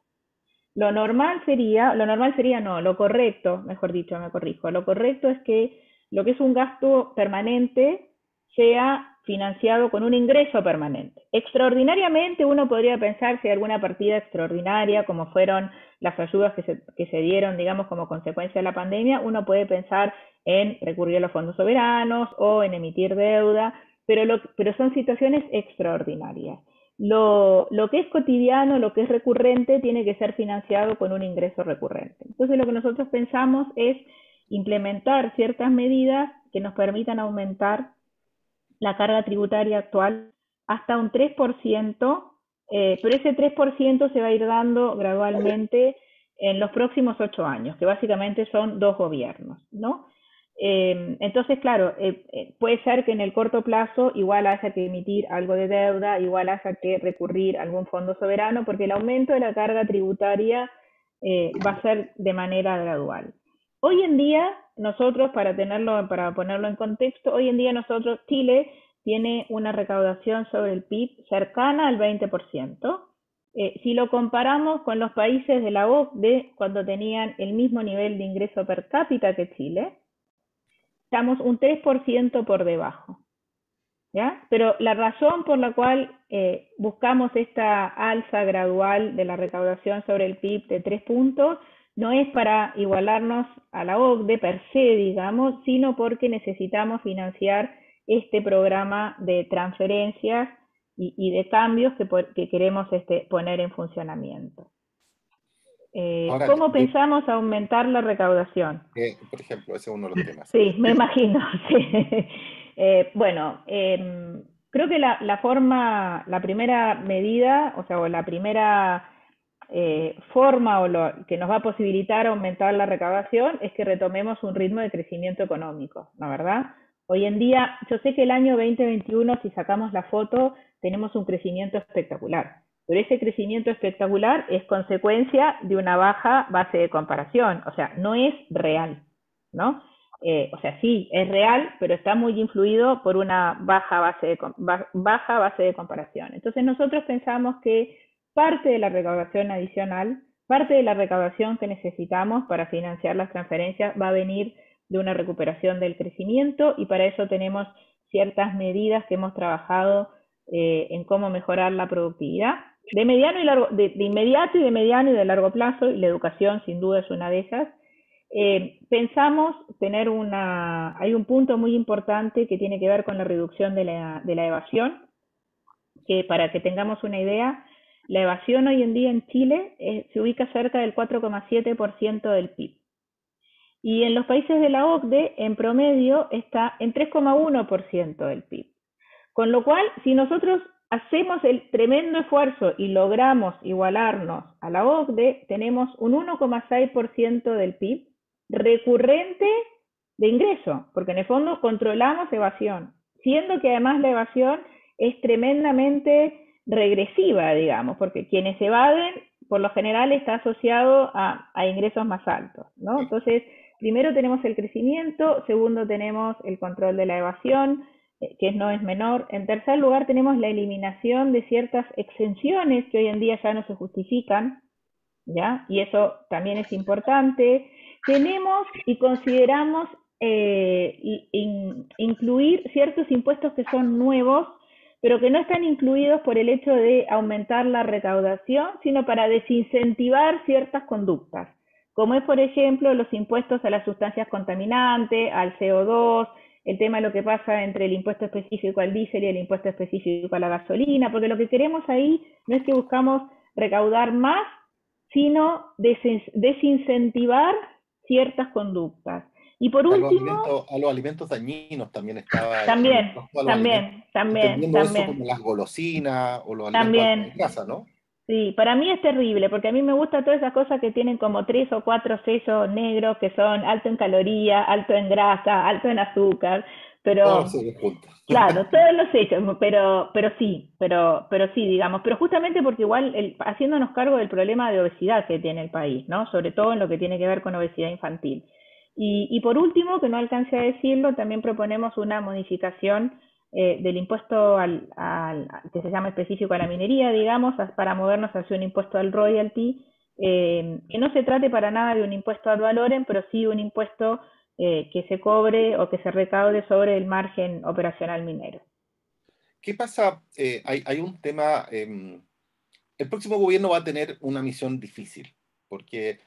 Lo normal sería, lo normal sería no, lo correcto, mejor dicho, me corrijo, lo correcto es que lo que es un gasto permanente sea financiado con un ingreso permanente. Extraordinariamente uno podría pensar si hay alguna partida extraordinaria, como fueron las ayudas que se, que se dieron, digamos, como consecuencia de la pandemia, uno puede pensar en recurrir a los fondos soberanos o en emitir deuda, pero, pero son situaciones extraordinarias. Lo, que es cotidiano, lo que es recurrente, tiene que ser financiado con un ingreso recurrente. Entonces, lo que nosotros pensamos es implementar ciertas medidas que nos permitan aumentar la carga tributaria actual hasta un 3%, eh, pero ese 3% se va a ir dando gradualmente en los próximos ocho años, que básicamente son dos gobiernos, ¿no? Eh, entonces, claro, eh, eh, puede ser que en el corto plazo igual haya que emitir algo de deuda, igual haya que recurrir a algún fondo soberano, porque el aumento de la carga tributaria va a ser de manera gradual. Hoy en día, nosotros, para, tenerlo, para ponerlo en contexto, hoy en día nosotros, Chile tiene una recaudación sobre el PIB cercana al 20%. si lo comparamos con los países de la OCDE, cuando tenían el mismo nivel de ingreso per cápita que Chile, estamos un 3% por debajo. ¿ya? Pero la razón por la cual eh, buscamos esta alza gradual de la recaudación sobre el PIB de tres puntos no es para igualarnos a la OCDE per se, digamos, sino porque necesitamos financiar este programa de transferencias y, de cambios que, queremos este, poner en funcionamiento. Eh, ¿Cómo pensamos aumentar la recaudación? por ejemplo, ese es uno de los temas. Sí, me imagino. Eh, bueno, em, creo que la, forma, la primera medida, o sea, o la primera eh, forma o lo que nos va a posibilitar aumentar la recaudación es que retomemos un ritmo de crecimiento económico, ¿no verdad? Hoy en día, yo sé que el año 2021, si sacamos la foto, tenemos un crecimiento espectacular. Pero ese crecimiento espectacular es consecuencia de una baja base de comparación, o sea, no es real, ¿no? Eh, o sea, sí, es real, pero está muy influido por una baja base, de, baja base de comparación. Entonces nosotros pensamos que parte de la recaudación adicional, parte de la recaudación que necesitamos para financiar las transferencias va a venir de una recuperación del crecimiento y para eso tenemos ciertas medidas que hemos trabajado eh, en cómo mejorar la productividad de mediano y largo, de, inmediato y de mediano y de largo plazo, y la educación sin duda es una de esas. Eh, pensamos tener una, hay un punto muy importante que tiene que ver con la reducción de la, de la evasión, que para que tengamos una idea, la evasión hoy en día en Chile eh, se ubica cerca del 4,7% del PIB. Y en los países de la OCDE, en promedio, está en 3,1% del PIB. Con lo cual, si nosotros hacemos el tremendo esfuerzo y logramos igualarnos a la OCDE, tenemos un 1,6% del PIB recurrente de ingreso, porque en el fondo controlamos evasión, siendo que además la evasión es tremendamente regresiva, digamos, porque quienes evaden, por lo general, está asociado a, a ingresos más altos, ¿no? Entonces, primero tenemos el crecimiento, segundo tenemos el control de la evasión, que no es menor. En tercer lugar, tenemos la eliminación de ciertas exenciones que hoy en día ya no se justifican, ¿ya? Y eso también es importante. Tenemos y consideramos eh, incluir ciertos impuestos que son nuevos, pero que no están incluidos por el hecho de aumentar la recaudación, sino para desincentivar ciertas conductas, como es, por ejemplo, los impuestos a las sustancias contaminantes, al CO2, el tema de lo que pasa entre el impuesto específico al diésel y el impuesto específico a la gasolina, porque lo que queremos ahí no es que buscamos recaudar más, sino desincentivar ciertas conductas. Y por último... a los alimentos dañinos también estaba... También, también, también, también. como las golosinas o los alimentos de casa, ¿no? Sí, para mí es terrible, porque a mí me gustan todas esas cosas que tienen como tres o cuatro sellos negros, que son alto en caloría, alto en grasa, alto en azúcar, pero... claro, todos los sellos, pero, pero sí, pero, pero sí, digamos, pero justamente porque igual el, haciéndonos cargo del problema de obesidad que tiene el país, ¿no? Sobre todo en lo que tiene que ver con obesidad infantil. Y, y por último, que no alcance a decirlo, también proponemos una modificación eh, del impuesto al, que se llama específico a la minería, digamos, para movernos hacia un impuesto al royalty, eh, que no se trate para nada de un impuesto al valoren, pero sí un impuesto eh, que se cobre o que se recaude sobre el margen operacional minero. ¿Qué pasa? Hay, hay, un tema, em, el próximo gobierno va a tener una misión difícil, porque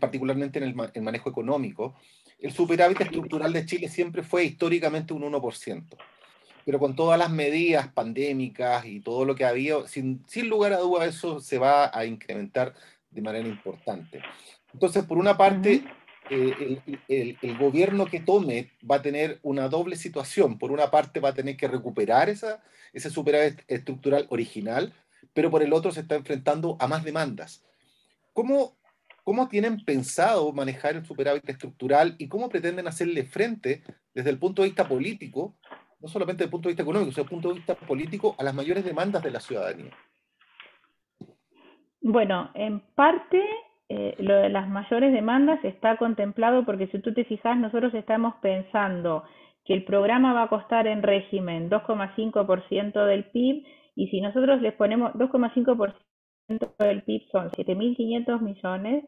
particularmente en el, manejo económico, el superávit estructural de Chile siempre fue históricamente un 1%. Pero con todas las medidas pandémicas y todo lo que ha habido, sin, sin lugar a dudas eso se va a incrementar de manera importante. Entonces, por una parte, eh, el, el, gobierno que tome va a tener una doble situación. Por una parte, va a tener que recuperar esa, ese superávit estructural original, pero por el otro se está enfrentando a más demandas. ¿Cómo, ¿Cómo tienen pensado manejar el superávit estructural y cómo pretenden hacerle frente desde el punto de vista político, no solamente desde el punto de vista económico, sino desde el punto de vista político, a las mayores demandas de la ciudadanía? Bueno, en parte eh, lo de las mayores demandas está contemplado porque si tú te fijas, nosotros estamos pensando que el programa va a costar en régimen 2,5% del PIB y si nosotros les ponemos 2,5% del PIB son 7.500 millones,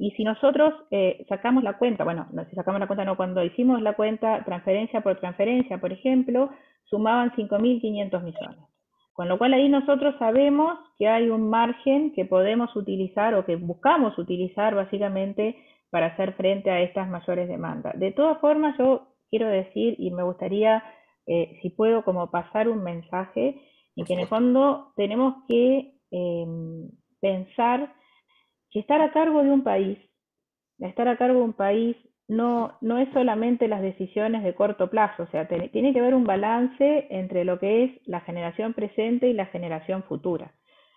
Y si nosotros eh, sacamos la cuenta, bueno, no, si sacamos la cuenta no, cuando hicimos la cuenta transferencia por transferencia, por ejemplo, sumaban 5.500 millones. Con lo cual ahí nosotros sabemos que hay un margen que podemos utilizar o que buscamos utilizar básicamente para hacer frente a estas mayores demandas. De todas formas, yo quiero decir y me gustaría, eh, si puedo, como pasar un mensaje, y que en el fondo tenemos que em, pensar que estar a cargo de un país, estar a cargo de un país no, no es solamente las decisiones de corto plazo, o sea, tiene que haber un balance entre lo que es la generación presente y la generación futura.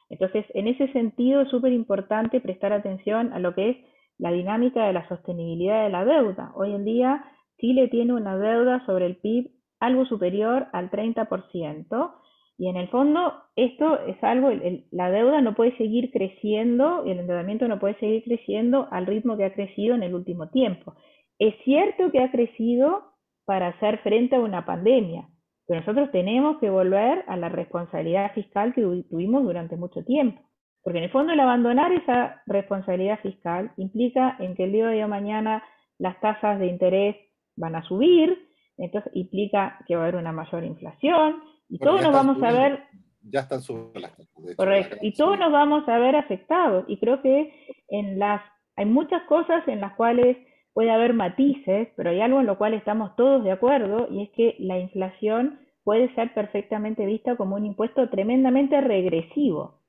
Entonces, en ese sentido es súper importante prestar atención a lo que es la dinámica de la sostenibilidad de la deuda. Hoy en día, Chile tiene una deuda sobre el PIB algo superior al 30%, y en el fondo, esto es algo, la deuda no puede seguir creciendo, y el endeudamiento no puede seguir creciendo al ritmo que ha crecido en el último tiempo. Es cierto que ha crecido para hacer frente a una pandemia, pero nosotros tenemos que volver a la responsabilidad fiscal que tuvimos durante mucho tiempo. Porque en el fondo el abandonar esa responsabilidad fiscal implica en que el día de mañana las tasas de interés van a subir, entonces implica que va a haber una mayor inflación, y todos nos vamos a ver... Ya están subiendo Correcto. Y todos nos vamos a ver afectados. Y creo que en las hay muchas cosas en las cuales puede haber matices, pero hay algo en lo cual estamos todos de acuerdo y es que la inflación puede ser perfectamente vista como un impuesto tremendamente regresivo.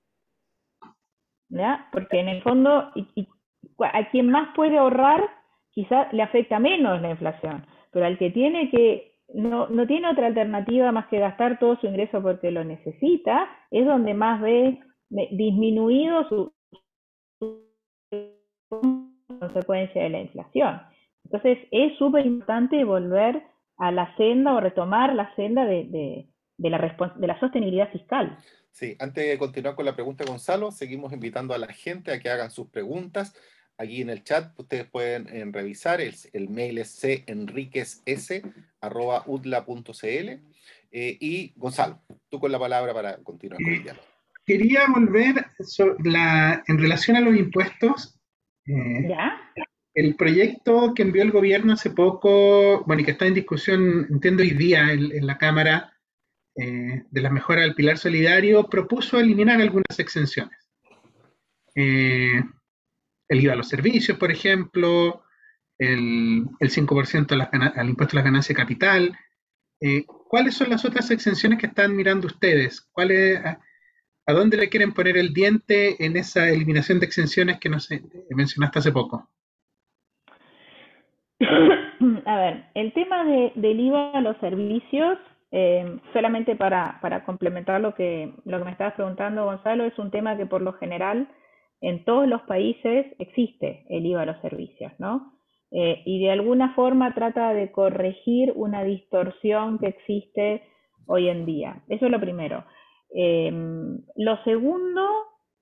¿ya? Porque en el fondo, a quien más puede ahorrar, quizás le afecta menos la inflación, pero al que tiene que, no, no tiene otra alternativa más que gastar todo su ingreso porque lo necesita, es donde más ve disminuido su consecuencia de la inflación. Entonces, es súper importante volver a la senda o retomar la senda de, la, de la sostenibilidad fiscal. Sí, antes de continuar con la pregunta de Gonzalo, seguimos invitando a la gente a que hagan sus preguntas. Aquí en el chat ustedes pueden eh, revisar, el, el, mail es cenriquez.udla.cl. Eh, y Gonzalo, tú con la palabra para continuar con el diálogo. Quería volver la, en relación a los impuestos eh, el proyecto que envió el gobierno hace poco, bueno, y que está en discusión, entiendo hoy día en, la Cámara eh, de las mejoras del pilar solidario, propuso eliminar algunas exenciones. Eh, el IVA a los servicios, por ejemplo, el, 5% al impuesto a la ganancia de capital. ¿Cuáles son las otras exenciones que están mirando ustedes? ¿Cuáles, ¿A dónde le quieren poner el diente en esa eliminación de exenciones que nos mencionaste hace poco? A ver, el tema del IVA a los servicios, eh, solamente para, complementar lo que, lo que me estabas preguntando, Gonzalo, es un tema que por lo general en todos los países existe el IVA a los servicios, ¿no? Eh, y de alguna forma trata de corregir una distorsión que existe hoy en día. Eso es lo primero. Em, lo segundo,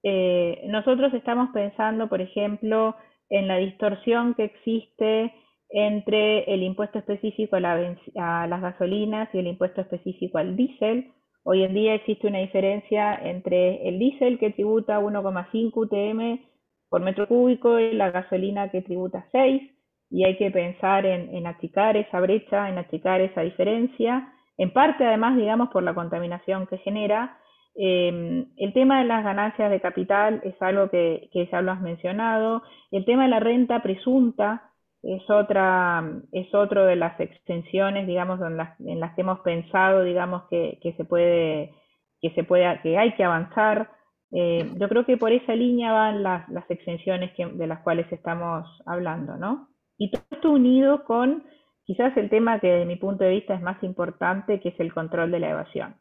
eh, nosotros estamos pensando, por ejemplo, en la distorsión que existe entre el impuesto específico a, las gasolinas y el impuesto específico al diésel. Hoy en día existe una diferencia entre el diésel que tributa 1,5 UTM por metro cúbico y la gasolina que tributa 6 y hay que pensar en, achicar esa brecha, en achicar esa diferencia, en parte además, digamos, por la contaminación que genera, Em, el tema de las ganancias de capital es algo que, ya lo has mencionado. El tema de la renta presunta es otra, es otro de las extensiones, digamos, en las, en las que hemos pensado, digamos, que, se puede, que se puede, que hay que avanzar. Eh, yo creo que por esa línea van las, extensiones de las cuales estamos hablando, ¿no? Y todo esto unido con quizás el tema que desde mi punto de vista es más importante, que es el control de la evasión.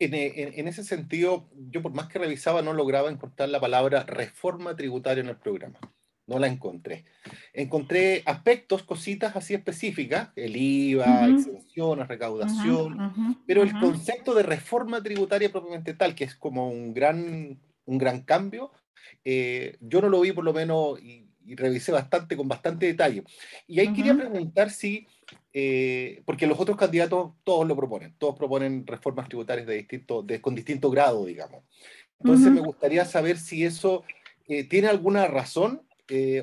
En, ese sentido, yo por más que revisaba no lograba encontrar la palabra reforma tributaria en el programa. No la encontré. Encontré aspectos, cositas así específicas, el IVA, exenciones, recaudación, pero el concepto de reforma tributaria propiamente tal, que es como un gran, un gran cambio, eh, yo no lo vi por lo menos y, revisé bastante, con bastante detalle. Y ahí quería preguntar si eh, porque los otros candidatos todos lo proponen, todos proponen reformas tributarias de distinto, de, con distinto grado, digamos. Entonces me gustaría saber si eso ¿tiene alguna razón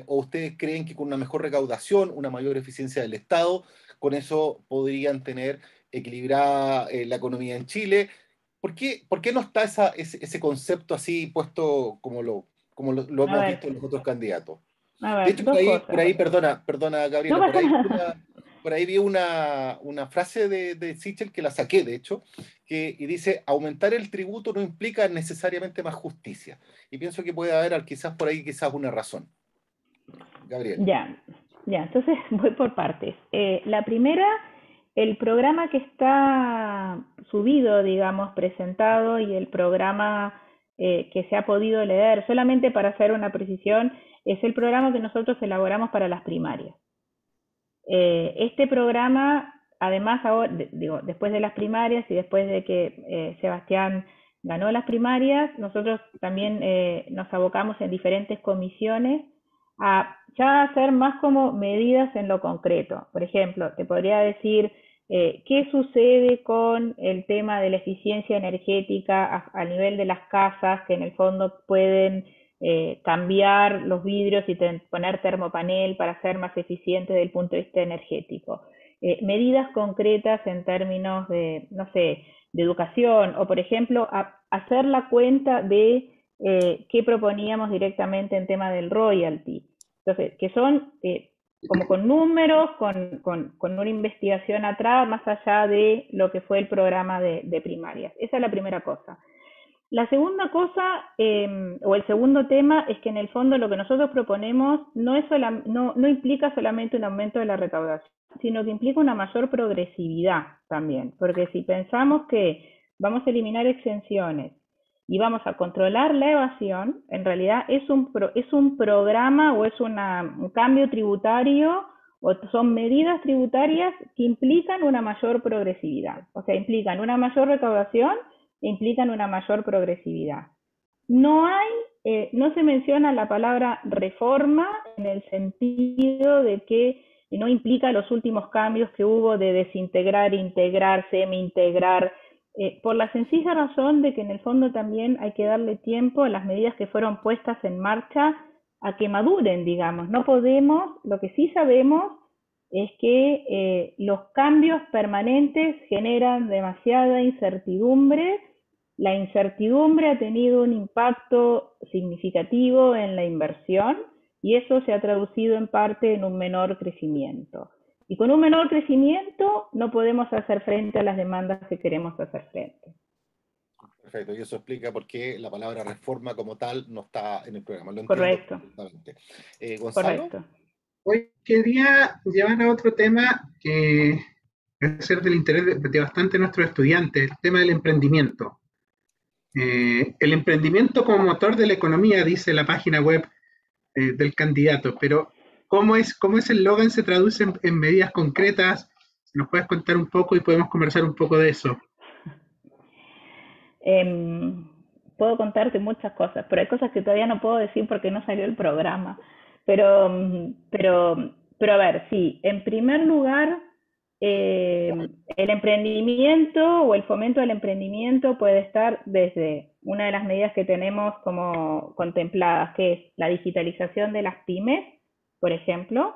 o ustedes creen que con una mejor recaudación, una mayor eficiencia del Estado, con eso podrían tener equilibrada la economía en Chile? ¿Por qué, por qué no está esa, ese, concepto así puesto como lo, como lo, hemos visto en los otros candidatos? de hecho, por ahí, perdona, perdona Gabriela, por, ahí, vi una, una frase de, de Sichel que la saqué, de hecho, que, y dice, aumentar el tributo no implica necesariamente más justicia. Y pienso que puede haber quizás por ahí quizás una razón. Gabriela. Ya, ya, entonces voy por partes. Eh, la primera el programa que está subido, digamos, presentado y el programa eh, que se ha podido leer, solamente para hacer una precisión, es el programa que nosotros elaboramos para las primarias. Eh, este programa, además, ahora, digo, después de las primarias y después de que Sebastián ganó las primarias, nosotros también nos abocamos en diferentes comisiones a ya hacer más como medidas en lo concreto. Por ejemplo, te podría decir eh, ¿Qué sucede con el tema de la eficiencia energética a, nivel de las casas que en el fondo pueden eh, cambiar los vidrios y poner termopanel para ser más eficientes desde el punto de vista energético? Eh, medidas concretas en términos de, no sé, de educación o, por ejemplo, hacer la cuenta de qué proponíamos directamente en tema del royalty. Entonces, que son como con números, con, con, una investigación atrás, más allá de lo que fue el programa de, de primarias. Esa es la primera cosa. La segunda cosa, em, o el segundo tema, es que en el fondo lo que nosotros proponemos no, es no, no implica solamente un aumento de la recaudación, sino que implica una mayor progresividad también. Porque si pensamos que vamos a eliminar exenciones, y vamos a controlar la evasión, en realidad es un, es un programa o es un cambio tributario o son medidas tributarias que implican una mayor progresividad, o sea, implican una mayor recaudación e implican una mayor progresividad. No hay, eh, no se menciona la palabra reforma en el sentido de que no implica los últimos cambios que hubo de desintegrar, integrar, semi-integrar, eh, por la sencilla razón de que en el fondo también hay que darle tiempo a las medidas que fueron puestas en marcha a que maduren, digamos. No podemos, lo que sí sabemos es que eh, los cambios permanentes generan demasiada incertidumbre. La incertidumbre ha tenido un impacto significativo en la inversión y eso se ha traducido en parte en un menor crecimiento. Y con un menor crecimiento no podemos hacer frente a las demandas que queremos hacer frente. Perfecto, y eso explica por qué la palabra reforma como tal no está en el programa. Correcto. Eh, Gonzalo. Correcto. Hoy quería llevar a otro tema que va a ser del interés de, bastante nuestros estudiantes, el tema del emprendimiento. Eh, el emprendimiento como motor de la economía, dice la página web eh, del candidato, pero ¿Cómo es, cómo es el Logan? ¿Se traduce en, medidas concretas? ¿Nos puedes contar un poco y podemos conversar un poco de eso? Em, puedo contarte muchas cosas, pero hay cosas que todavía no puedo decir porque no salió el programa. Pero, pero, pero a ver, sí, en primer lugar, em, el emprendimiento o el fomento del emprendimiento puede estar desde una de las medidas que tenemos como contempladas, que es la digitalización de las pymes, por ejemplo,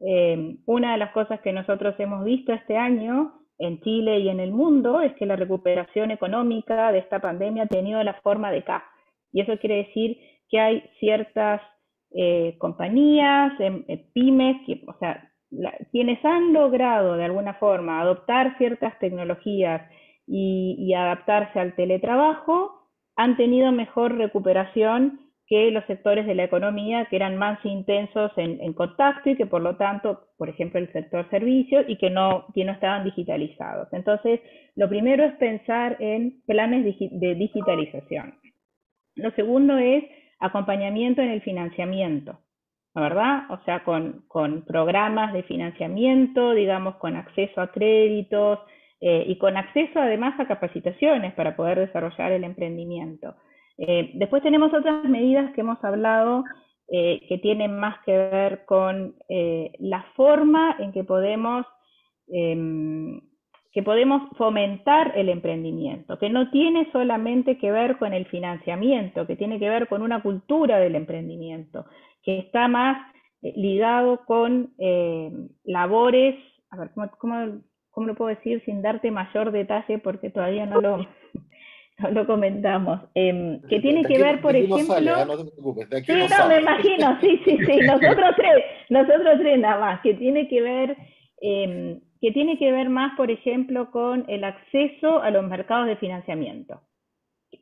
eh, una de las cosas que nosotros hemos visto este año en Chile y en el mundo es que la recuperación económica de esta pandemia ha tenido la forma de K. Y eso quiere decir que hay ciertas eh, compañías, em, eh, pymes, o sea, quienes han logrado de alguna forma adoptar ciertas tecnologías y adaptarse al teletrabajo, han tenido mejor recuperación que los sectores de la economía que eran más intensos en, contacto y que por lo tanto, por ejemplo, el sector servicios y que no, que no estaban digitalizados. Entonces, lo primero es pensar en planes de digitalización. Lo segundo es acompañamiento en el financiamiento, ¿verdad? O sea, con, con programas de financiamiento, digamos, con acceso a créditos eh, y con acceso además a capacitaciones para poder desarrollar el emprendimiento. Eh, después tenemos otras medidas que hemos hablado eh, que tienen más que ver con eh, la forma en que podemos em, que podemos fomentar el emprendimiento, que no tiene solamente que ver con el financiamiento, que tiene que ver con una cultura del emprendimiento, que está más eh, ligado con eh, labores, a ver, ¿cómo, cómo, lo puedo decir sin darte mayor detalle porque todavía no lo, lo comentamos, em, que tiene que ver, por ejemplo... no te preocupes, sí, no, me imagino, sí, sí, sí, nosotros tres, nosotros tres nada más, que tiene que ver... Eh, que tiene que ver más, por ejemplo, con el acceso a los mercados de financiamiento.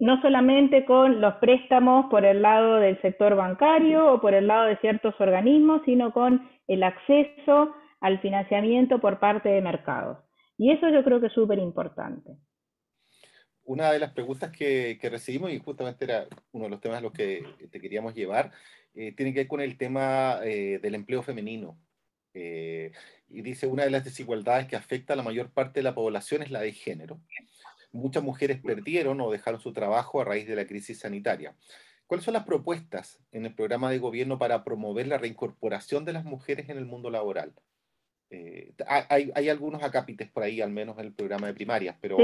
No solamente con los préstamos por el lado del sector bancario o por el lado de ciertos organismos, sino con el acceso al financiamiento por parte de mercados. Y eso yo creo que es súper importante. Una de las preguntas que, recibimos, y justamente era uno de los temas a los que te queríamos llevar, eh, tiene que ver con el tema eh, del empleo femenino. Eh, y dice, una de las desigualdades que afecta a la mayor parte de la población es la de género. Muchas mujeres perdieron o dejaron su trabajo a raíz de la crisis sanitaria. ¿Cuáles son las propuestas en el programa de gobierno para promover la reincorporación de las mujeres en el mundo laboral? Eh, hay, hay, algunos acápites por ahí, al menos en el programa de primarias, pero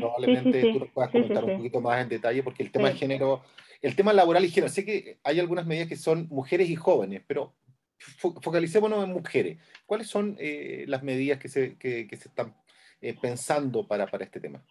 probablemente tú nos puedas comentar un poquito más en detalle, porque el tema de género, el tema laboral y género, sé que hay algunas medidas que son mujeres y jóvenes, pero focalicémonos en mujeres. ¿Cuáles son eh, las medidas que se, que, se están eh, pensando para, para, este tema?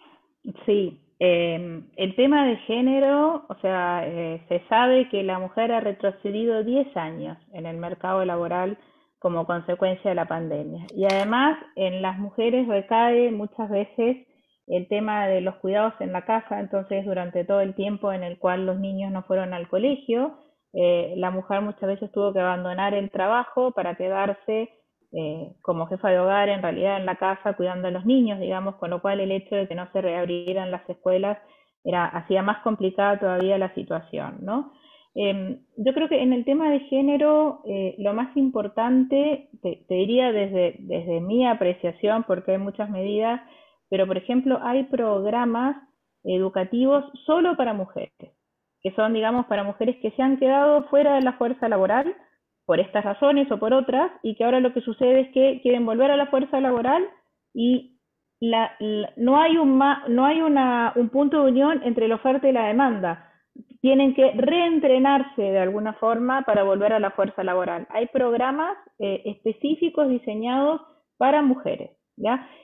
Sí, em, el tema de género, o sea, eh, se sabe que la mujer ha retrocedido 10 años en el mercado laboral como consecuencia de la pandemia. Y además en las mujeres recae muchas veces el tema de los cuidados en la casa, entonces durante todo el tiempo en el cual los niños no fueron al colegio, eh, la mujer muchas veces tuvo que abandonar el trabajo para quedarse eh, como jefa de hogar en realidad en la casa cuidando a los niños, digamos, con lo cual el hecho de que no se reabrieran las escuelas era, hacía más complicada todavía la situación, ¿no? Em, yo creo que en el tema de género, eh, lo más importante, te, te, diría desde, desde mi apreciación, porque hay muchas medidas, pero por ejemplo hay programas educativos solo para mujeres que son, digamos, para mujeres que se han quedado fuera de la fuerza laboral por estas razones o por otras, y que ahora lo que sucede es que quieren volver a la fuerza laboral y la, no hay, un, no hay una, un punto de unión entre la oferta y la demanda. Tienen que reentrenarse de alguna forma para volver a la fuerza laboral. Hay programas eh, específicos diseñados para mujeres.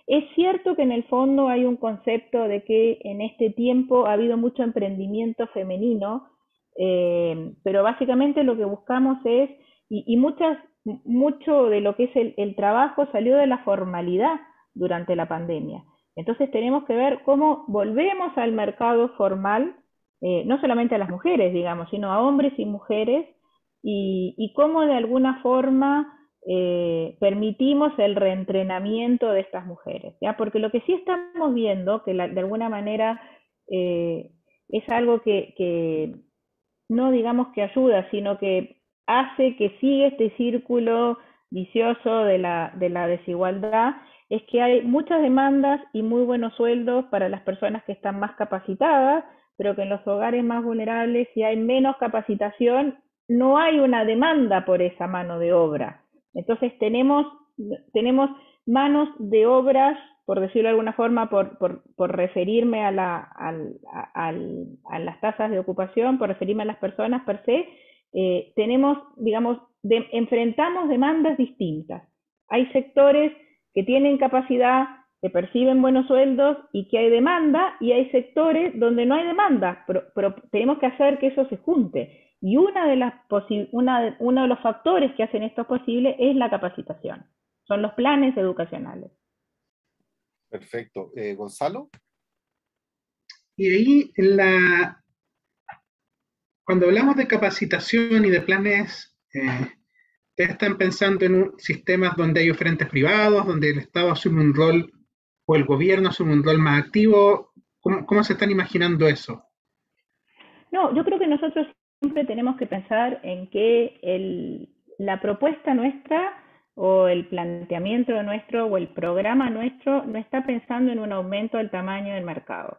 Es cierto que en el fondo hay un concepto de que en este tiempo ha habido mucho emprendimiento femenino, eh, pero básicamente lo que buscamos es, y, muchas, mucho de lo que es el, trabajo salió de la formalidad durante la pandemia. Entonces tenemos que ver cómo volvemos al mercado formal, eh, no solamente a las mujeres, digamos, sino a hombres y mujeres, y, cómo de alguna forma eh, permitimos el reentrenamiento de estas mujeres, ¿ya? Porque lo que sí estamos viendo, que de alguna manera eh, es algo que, no digamos que ayuda, sino que hace que siga este círculo vicioso la, de la desigualdad, es que hay muchas demandas y muy buenos sueldos para las personas que están más capacitadas, pero que en los hogares más vulnerables, si hay menos capacitación, no hay una demanda por esa mano de obra. Entonces tenemos, tenemos manos de obras, por decirlo de alguna forma, por, por, referirme a, la, a, las tasas de ocupación, por referirme a las personas per se, eh, tenemos, digamos, enfrentamos demandas distintas. Hay sectores que tienen capacidad, que perciben buenos sueldos y que hay demanda, y hay sectores donde no hay demanda, pero tenemos que hacer que eso se junte. Y una de las una uno de los factores que hacen esto posible es la capacitación, son los planes educacionales. Perfecto. Eh, Gonzalo. Y ahí, la, cuando hablamos de capacitación y de planes, eh, están pensando en sistemas donde hay frentes privados, donde el Estado asume un rol o el gobierno asume un rol más activo. ¿Cómo, cómo se están imaginando eso? No, yo creo que nosotros siempre tenemos que pensar en que la propuesta nuestra o el planteamiento nuestro o el programa nuestro no está pensando en un aumento del tamaño del mercado.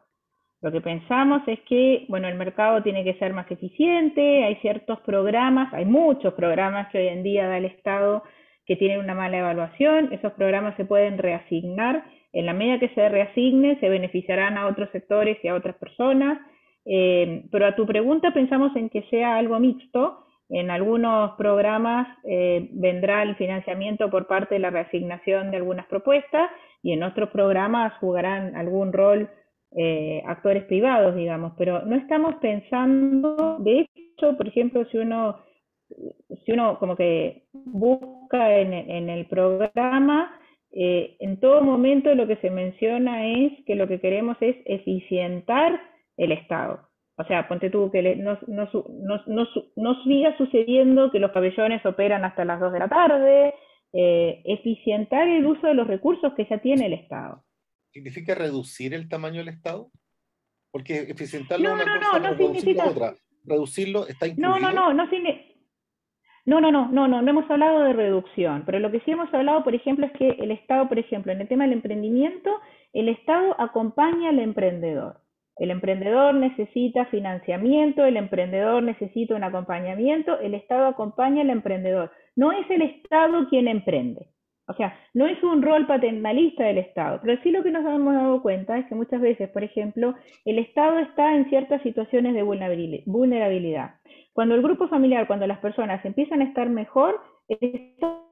Lo que pensamos es que, bueno, el mercado tiene que ser más eficiente, hay ciertos programas, hay muchos programas que hoy en día da el Estado que tienen una mala evaluación, esos programas se pueden reasignar En la medida que se reasigne, se beneficiarán a otros sectores y a otras personas. Eh, pero a tu pregunta pensamos en que sea algo mixto. En algunos programas eh, vendrá el financiamiento por parte de la reasignación de algunas propuestas y en otros programas jugarán algún rol eh, actores privados, digamos, pero no estamos pensando, de hecho, por ejemplo, si uno, si uno como que busca en, en el programa, eh, en todo momento lo que se menciona es que lo que queremos es eficientar el Estado. O sea, ponte tú que no, no, no, no, siga sucediendo que los pabellones operan hasta las 2 de la tarde, eh, eficientar el uso de los recursos que ya tiene el Estado. ¿Significa reducir el tamaño del Estado? Porque eficientarlo no, una no, cosa, no, no significa... otra. Reducirlo está incluido. No, no, no, no significa no, no, no, no, no, no hemos hablado de reducción, pero lo que sí hemos hablado, por ejemplo, es que el Estado, por ejemplo, en el tema del emprendimiento, el Estado acompaña al emprendedor. El emprendedor necesita financiamiento, el emprendedor necesita un acompañamiento, el Estado acompaña al emprendedor. No es el Estado quien emprende. O sea, no es un rol paternalista del Estado, pero sí lo que nos hemos dado cuenta es que muchas veces, por ejemplo, el Estado está en ciertas situaciones de vulnerabilidad. Cuando el grupo familiar, cuando las personas empiezan a estar mejor, el Estado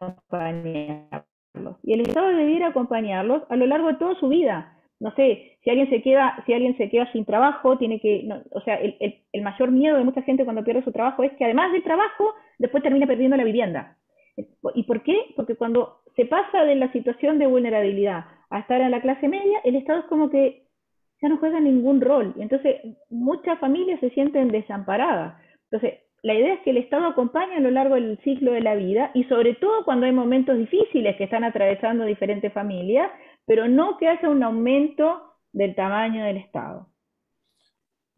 acompañarlos. Y el Estado debiera acompañarlos a lo largo de toda su vida. No sé, si alguien se queda, si alguien se queda sin trabajo, tiene que, o sea, el, el mayor miedo de mucha gente cuando pierde su trabajo es que además del trabajo, después termina perdiendo la vivienda. ¿Y por qué? Porque cuando se pasa de la situación de vulnerabilidad a estar en la clase media, el Estado es como que ya no juega ningún rol. Y entonces muchas familias se sienten desamparadas. Entonces, la idea es que el Estado acompañe a lo largo del ciclo de la vida y sobre todo cuando hay momentos difíciles que están atravesando diferentes familias, pero no que haya un aumento del tamaño del Estado.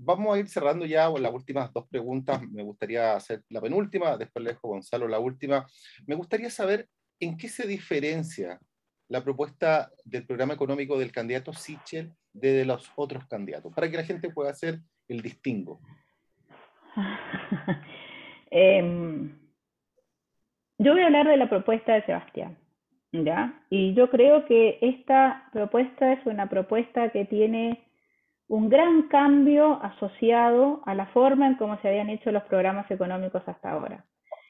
Vamos a ir cerrando ya las últimas dos preguntas. Me gustaría hacer la penúltima, después le dejo a Gonzalo la última. Me gustaría saber en qué se diferencia la propuesta del programa económico del candidato Sichel de los otros candidatos, para que la gente pueda hacer el distingo. Em, yo voy a hablar de la propuesta de Sebastián, ¿ya? Y yo creo que esta propuesta es una propuesta que tiene un gran cambio asociado a la forma en cómo se habían hecho los programas económicos hasta ahora.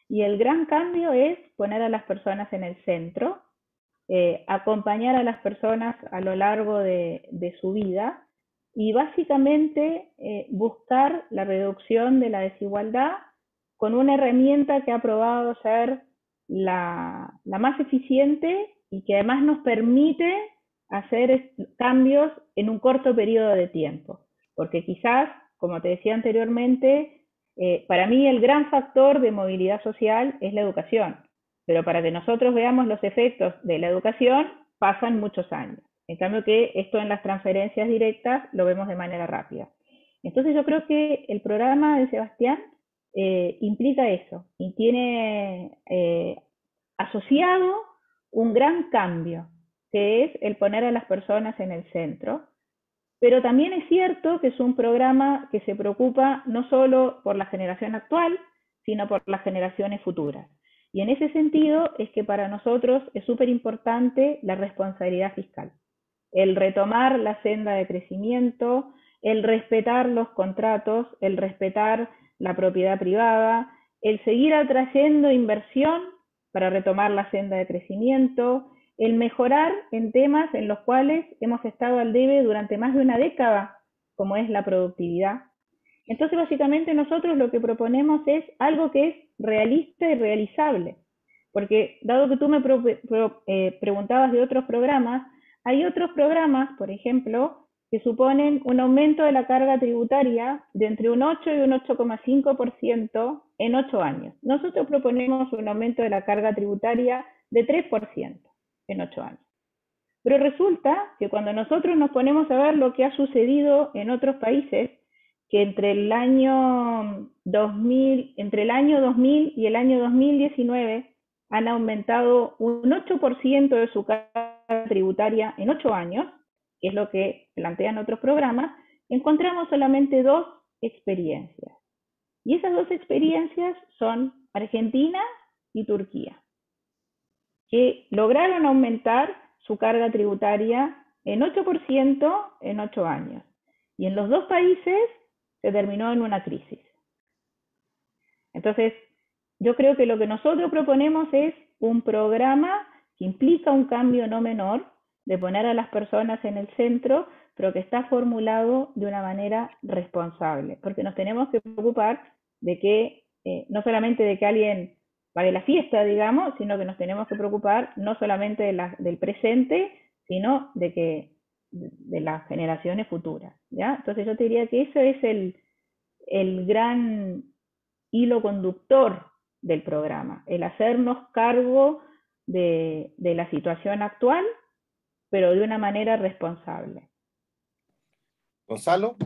Y el gran cambio es poner a las personas en el centro, eh, acompañar a las personas a lo largo de, su vida y básicamente eh, buscar la reducción de la desigualdad con una herramienta que ha probado ser la, más eficiente y que además nos permite hacer cambios en un corto periodo de tiempo. Porque quizás, como te decía anteriormente, eh, para mí el gran factor de movilidad social es la educación. Pero para que nosotros veamos los efectos de la educación, pasan muchos años. En cambio que esto en las transferencias directas lo vemos de manera rápida. Entonces yo creo que el programa de Sebastián eh, implica eso y tiene eh, asociado un gran cambio, que es el poner a las personas en el centro. Pero también es cierto que es un programa que se preocupa no solo por la generación actual, sino por las generaciones futuras. Y en ese sentido es que para nosotros es súper importante la responsabilidad fiscal, el retomar la senda de crecimiento, el respetar los contratos, el respetar la propiedad privada, el seguir atrayendo inversión para retomar la senda de crecimiento, el mejorar en temas en los cuales hemos estado al debe durante más de una década, como es la productividad, entonces, básicamente nosotros lo que proponemos es algo que es realista y realizable. Porque dado que tú me eh, preguntabas de otros programas, hay otros programas, por ejemplo, que suponen un aumento de la carga tributaria de entre un 8 y un 8,5% en 8 años. Nosotros proponemos un aumento de la carga tributaria de 3% en 8 años. Pero resulta que cuando nosotros nos ponemos a ver lo que ha sucedido en otros países, que entre el año 2000, entre el año 2000 y el año 2019 han aumentado un 8% de su carga tributaria en 8 años, que es lo que plantean otros programas, encontramos solamente dos experiencias. Y esas dos experiencias son Argentina y Turquía, que lograron aumentar su carga tributaria en 8% en 8 años. Y en los dos países se terminó en una crisis. Entonces, yo creo que lo que nosotros proponemos es un programa que implica un cambio no menor de poner a las personas en el centro, pero que está formulado de una manera responsable, porque nos tenemos que preocupar de que, eh, no solamente de que alguien pague la fiesta, digamos, sino que nos tenemos que preocupar no solamente del presente, sino de que de las generaciones futuras. ¿ya? Entonces yo te diría que eso es el, el gran hilo conductor del programa, el hacernos cargo de, de la situación actual, pero de una manera responsable. Gonzalo,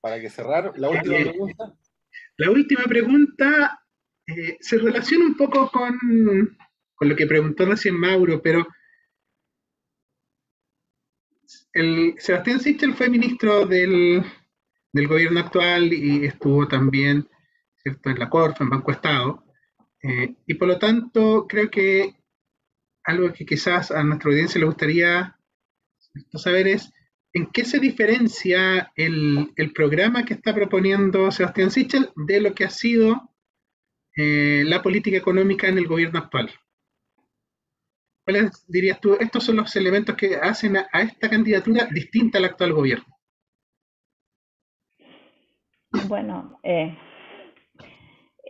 para que cerrar, la última pregunta. La última pregunta eh, se relaciona un poco con, con, lo que preguntó recién Mauro, pero Sebastián Sichel fue ministro del, del, gobierno actual y estuvo también ¿cierto? en la Corfa, en Banco Estado, eh, y por lo tanto creo que algo que quizás a nuestra audiencia le gustaría saber es en qué se diferencia el, el, programa que está proponiendo Sebastián Sichel de lo que ha sido eh, la política económica en el gobierno actual. ¿Cuáles dirías tú? Estos son los elementos que hacen a, esta candidatura distinta al actual gobierno. Bueno, eh,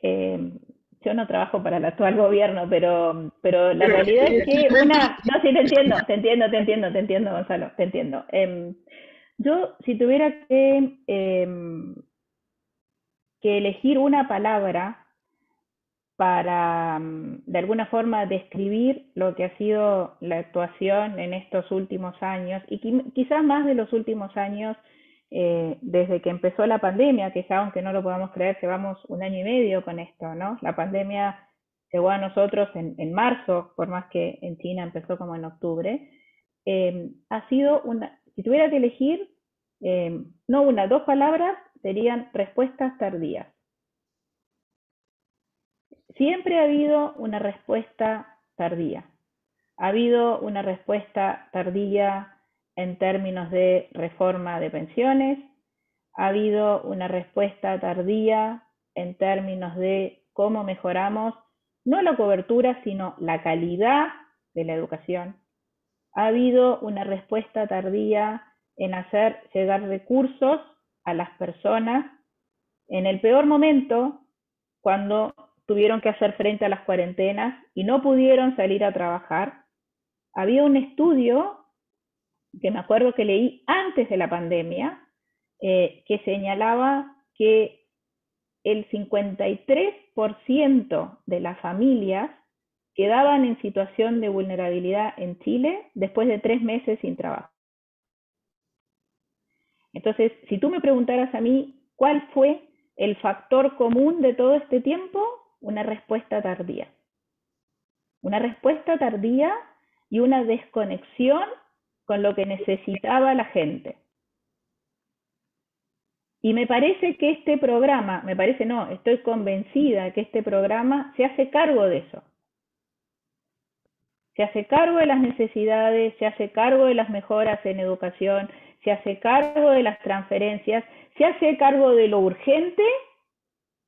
eh, yo no trabajo para el actual gobierno, pero, pero la realidad es que una... No, sí, te entiendo, te entiendo, te entiendo, te entiendo, Gonzalo, te entiendo. Em, yo, si tuviera que, em, que elegir una palabra para, mm, de alguna forma, describir lo que ha sido la actuación en estos últimos años y quizás más de los últimos años eh, desde que empezó la pandemia, que ya aunque no lo podamos creer, llevamos un año y medio con esto, ¿no? La pandemia llegó a nosotros en, en marzo, por más que en China empezó como en octubre. Eh, ha sido una, si tuviera que elegir, eh, no una, dos palabras, serían respuestas tardías. Siempre ha habido una respuesta tardía. Ha habido una respuesta tardía en términos de reforma de pensiones, ha habido una respuesta tardía en términos de cómo mejoramos no la cobertura, sino la calidad de la educación. Ha habido una respuesta tardía en hacer llegar recursos a las personas en el peor momento, cuando tuvieron que hacer frente a las cuarentenas y no pudieron salir a trabajar. Había un estudio que me acuerdo que leí antes de la pandemia, eh, que señalaba que el 53% de las familias quedaban en situación de vulnerabilidad en Chile después de tres meses sin trabajo. Entonces, si tú me preguntaras a mí cuál fue el factor común de todo este tiempo, una respuesta tardía. Una respuesta tardía y una desconexión con lo que necesitaba la gente. Y me parece que este programa, me parece no, estoy convencida que este programa se hace cargo de eso. Se hace cargo de las necesidades, se hace cargo de las mejoras en educación, se hace cargo de las transferencias, se hace cargo de lo urgente,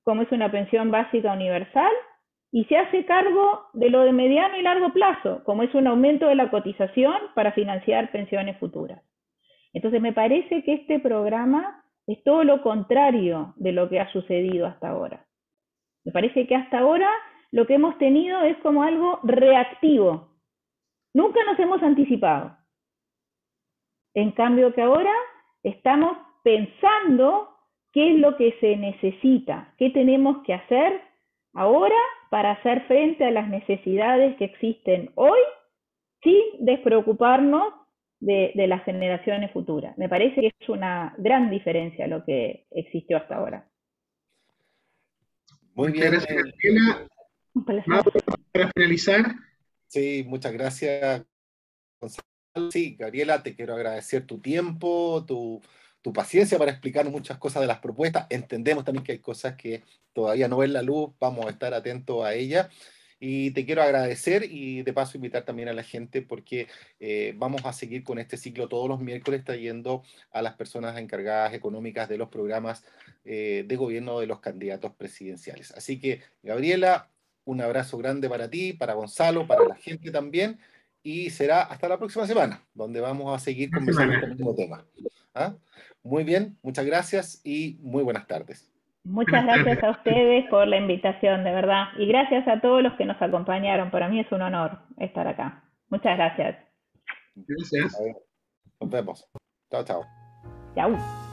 como es una pensión básica universal, y se hace cargo de lo de mediano y largo plazo, como es un aumento de la cotización para financiar pensiones futuras. Entonces, me parece que este programa es todo lo contrario de lo que ha sucedido hasta ahora. Me parece que hasta ahora lo que hemos tenido es como algo reactivo. Nunca nos hemos anticipado. En cambio que ahora estamos pensando qué es lo que se necesita, qué tenemos que hacer ahora para hacer frente a las necesidades que existen hoy sin despreocuparnos de, las generaciones futuras. Me parece que es una gran diferencia lo que existió hasta ahora. Muy bien. Gracias, Gabriela. para finalizar. Sí, muchas gracias, Sí, Gabriela, te quiero agradecer tu tiempo, tu, tu paciencia para explicar muchas cosas de las propuestas. Entendemos también que hay cosas que todavía no ven la luz, vamos a estar atentos a ellas. Y te quiero agradecer y de paso invitar también a la gente porque eh, vamos a seguir con este ciclo todos los miércoles trayendo a las personas encargadas económicas de los programas eh, de gobierno de los candidatos presidenciales. Así que, Gabriela, un abrazo grande para ti, para Gonzalo, para la gente también. Y será hasta la próxima semana, donde vamos a seguir conversando el mismo tema. ¿Ah? Muy bien, muchas gracias y muy buenas tardes. Muchas gracias a ustedes por la invitación, de verdad. Y gracias a todos los que nos acompañaron. Para mí es un honor estar acá. Muchas gracias. Gracias. Nos vemos. Chao, chao. Chao.